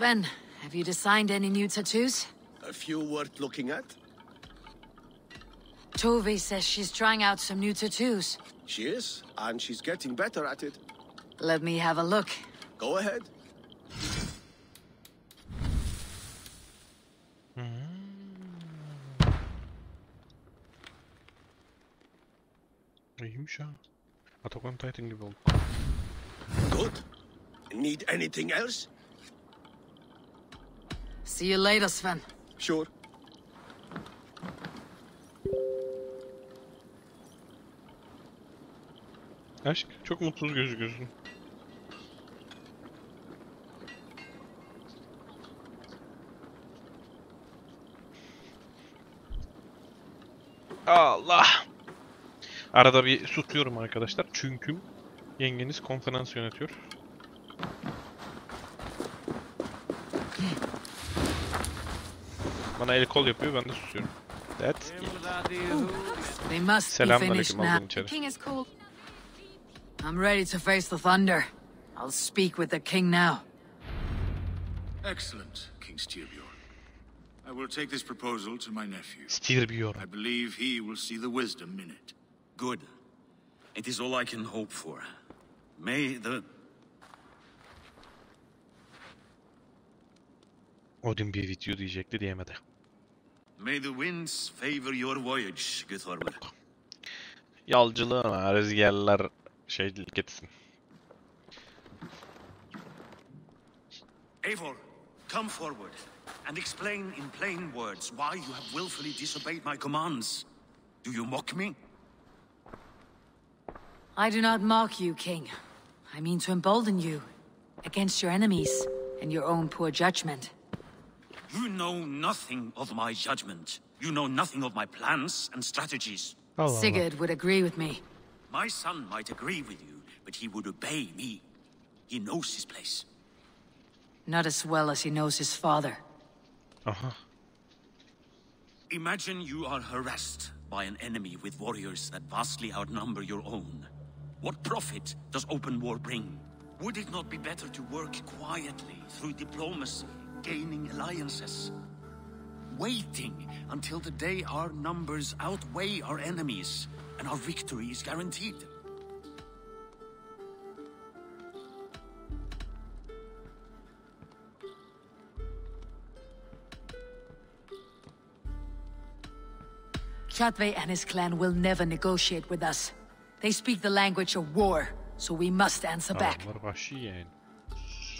Sven, have you designed any new tattoos? A few worth looking at? Tove says she's trying out some new tattoos. She is, and she's getting better at it. Let me have a look. Go ahead. İyiymiş ha. Attack on Titan gibi oldu. Good. Need anything else? See you later, Sven. Sure. Aşk çok mutsuz gözüküyorsun. Allah. Arada bir susuyorum arkadaşlar çünkü yengeniz konferans yönetiyor. Bana el kol yapıyor ben de susuyorum. That's it. They must be Selamünaleyküm finished now. aldın içeri. King is called. I'm ready to face the thunder. I'll speak with the king now. Excellent, King Styrbjorn. I will take this proposal to my nephew. Styrbjörn. I believe he will see the wisdom in it. Good. It is all I can hope for. May the... Odin bir video diyecekti diyemedi. May the winds favor your voyage, Guthorm. Yalcılığına rüzgarlar şey gitsin. Eivor, come forward and explain in plain words why you have willfully disobeyed my commands. Do you mock me? I do not mock you, King. I mean to embolden you against your enemies and your own poor judgment. You know nothing of my judgment. You know nothing of my plans and strategies. Oh, Sigurd would agree with me. My son might agree with you, but he would obey me. He knows his place. Not as well as he knows his father. Aha. Imagine you are harassed by an enemy with warriors that vastly outnumber your own. What profit does open war bring? Would it not be better to work quietly through diplomacy, gaining alliances? Waiting until the day our numbers outweigh our enemies and our victory is guaranteed. Chatve and his clan will never negotiate with us. They speak the language of war, so we must answer back.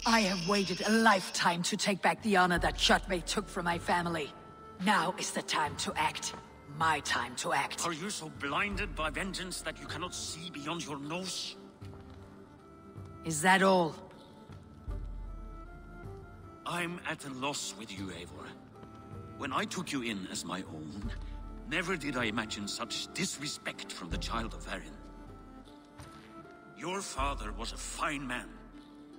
Adamlar vahşi yani. I have waited a lifetime to take back the honor that Chatve took from my family. Now is the time to act. My time to act. Are you so blinded by vengeance that you cannot see beyond your nose? Is that all? I'm at a loss with you, Eivor. When I took you in as my own, never did I imagine such disrespect from the child of Varin. Your father was a fine man.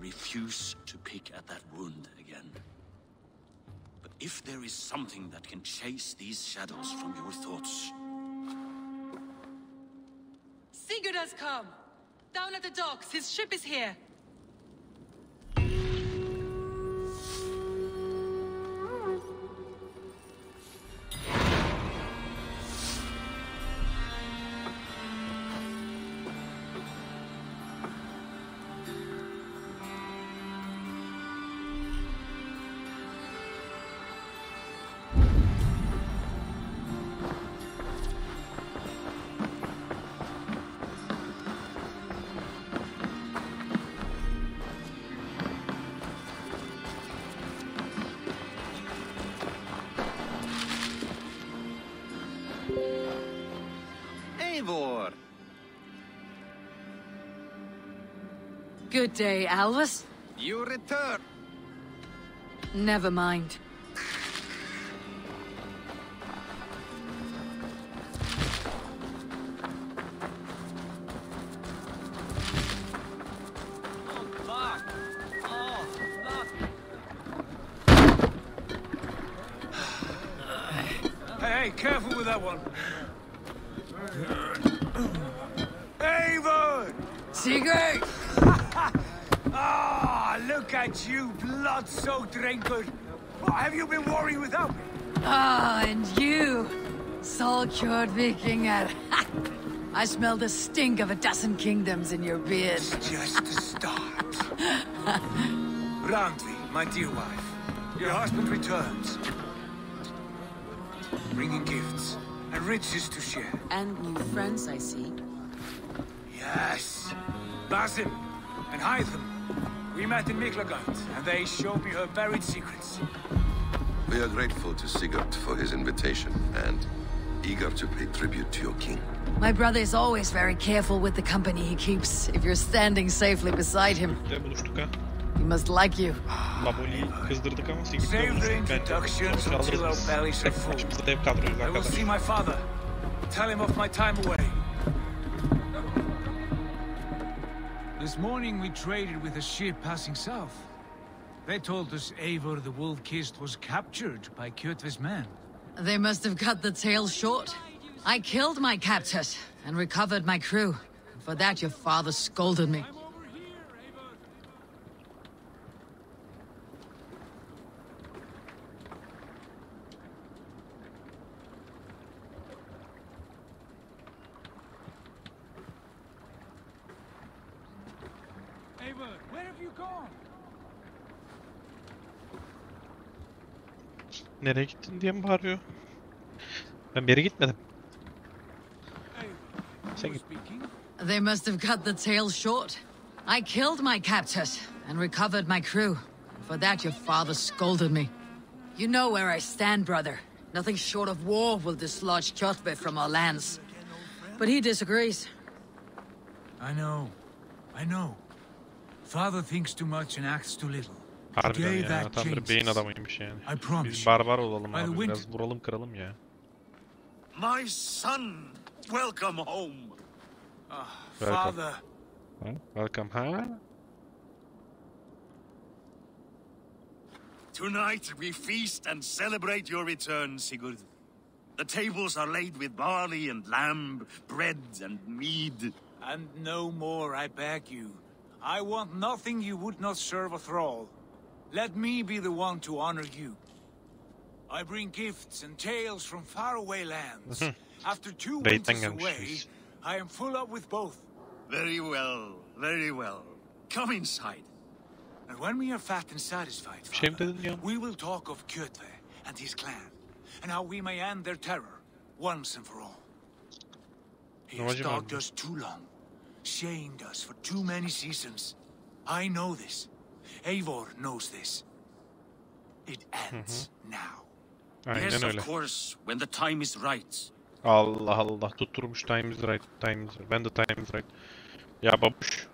Refuse to pick at that wound again. But if there is something that can chase these shadows from your thoughts, Sigurd has come! Down at the docks, his ship is here! Good day, Alvis. You return! Never mind. Solkjord Vikinger. I smell the stink of a dozen kingdoms in your beard. It's Just the start. Randvi, my dear wife, your husband returns. Bringing gifts and riches to share. And new friends, I see. Yes. Basim and Hytham. We met in Miklagard, and they showed me her buried secrets. We are grateful to Sigurd for his invitation and eager to pay tribute to your king. My brother is always very careful with the company he keeps. If you're standing safely beside him, Ne buluştuk ha? you must like you. Baboli'yi kızdırdık ama Sigurd Save the dövmüştük bence. introductions Sonuçta until our bellies are full. maçımızda dev kadroyuz I will arkadaşlar. see my father. Tell him of my time away. This morning we traded with a ship passing south. They told us Eivor the Wolf-Kissed was captured by Kjotve's men. They must have cut the tail short. I killed my captors and recovered my crew. For that, your father scolded me. Eivor, where have you gone? Nereye gittin diye mi bağırıyor? Ben bir yere gitmedim. Sen git. They must have cut the tail short. I killed my captors and recovered my crew. For that, your father scolded me. You know where I stand, brother. Nothing short of war will dislodge Kjotve from our lands. But he disagrees. I know. I know. Father thinks too much and acts too little. Harbiden Today ya. that Tam bir beyin adamıymış yani. I promise Biz you. barbar olalım abi. Biraz vuralım kıralım ya. My son, welcome home. Ah, welcome. Father, Welcome ha? Tonight we feast and celebrate your return, Sigurd. The tables are laid with barley and lamb, bread and mead. and no more, I beg you. I want nothing you would not serve a thrall. Let me be the one to honor you. I bring gifts and tales from faraway lands. After two Beyten winters away, gelmişiz. I am full up with both. Very well, very well. Come inside. And when we are fat and satisfied, Bir şey mi dedin ya? we will talk of Kjotve and his clan, and how we may end their terror once and for all. He has Amacım dogged us too long, shamed us for too many seasons. I know this. Eivor knows this. It ends now. Aynen yes, öyle. of course, when the time is right. Allah Allah tutturmuş time is right, time is right. Ben de time is right. Ya babuş.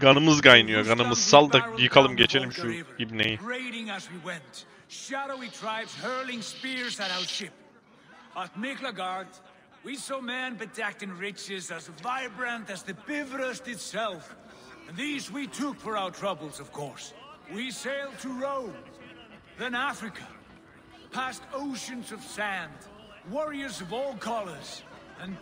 Kanımız kaynıyor, kanımız. Sal da yıkalım geçelim şu ibneyi. Shadowy tribes hurling spears at our ship. At Miklagard, we saw men bedecked in riches as vibrant as the Bifrost itself. And these we took for our troubles, of course. We sailed to Rome, then Africa, past oceans of sand, warriors of all colors, and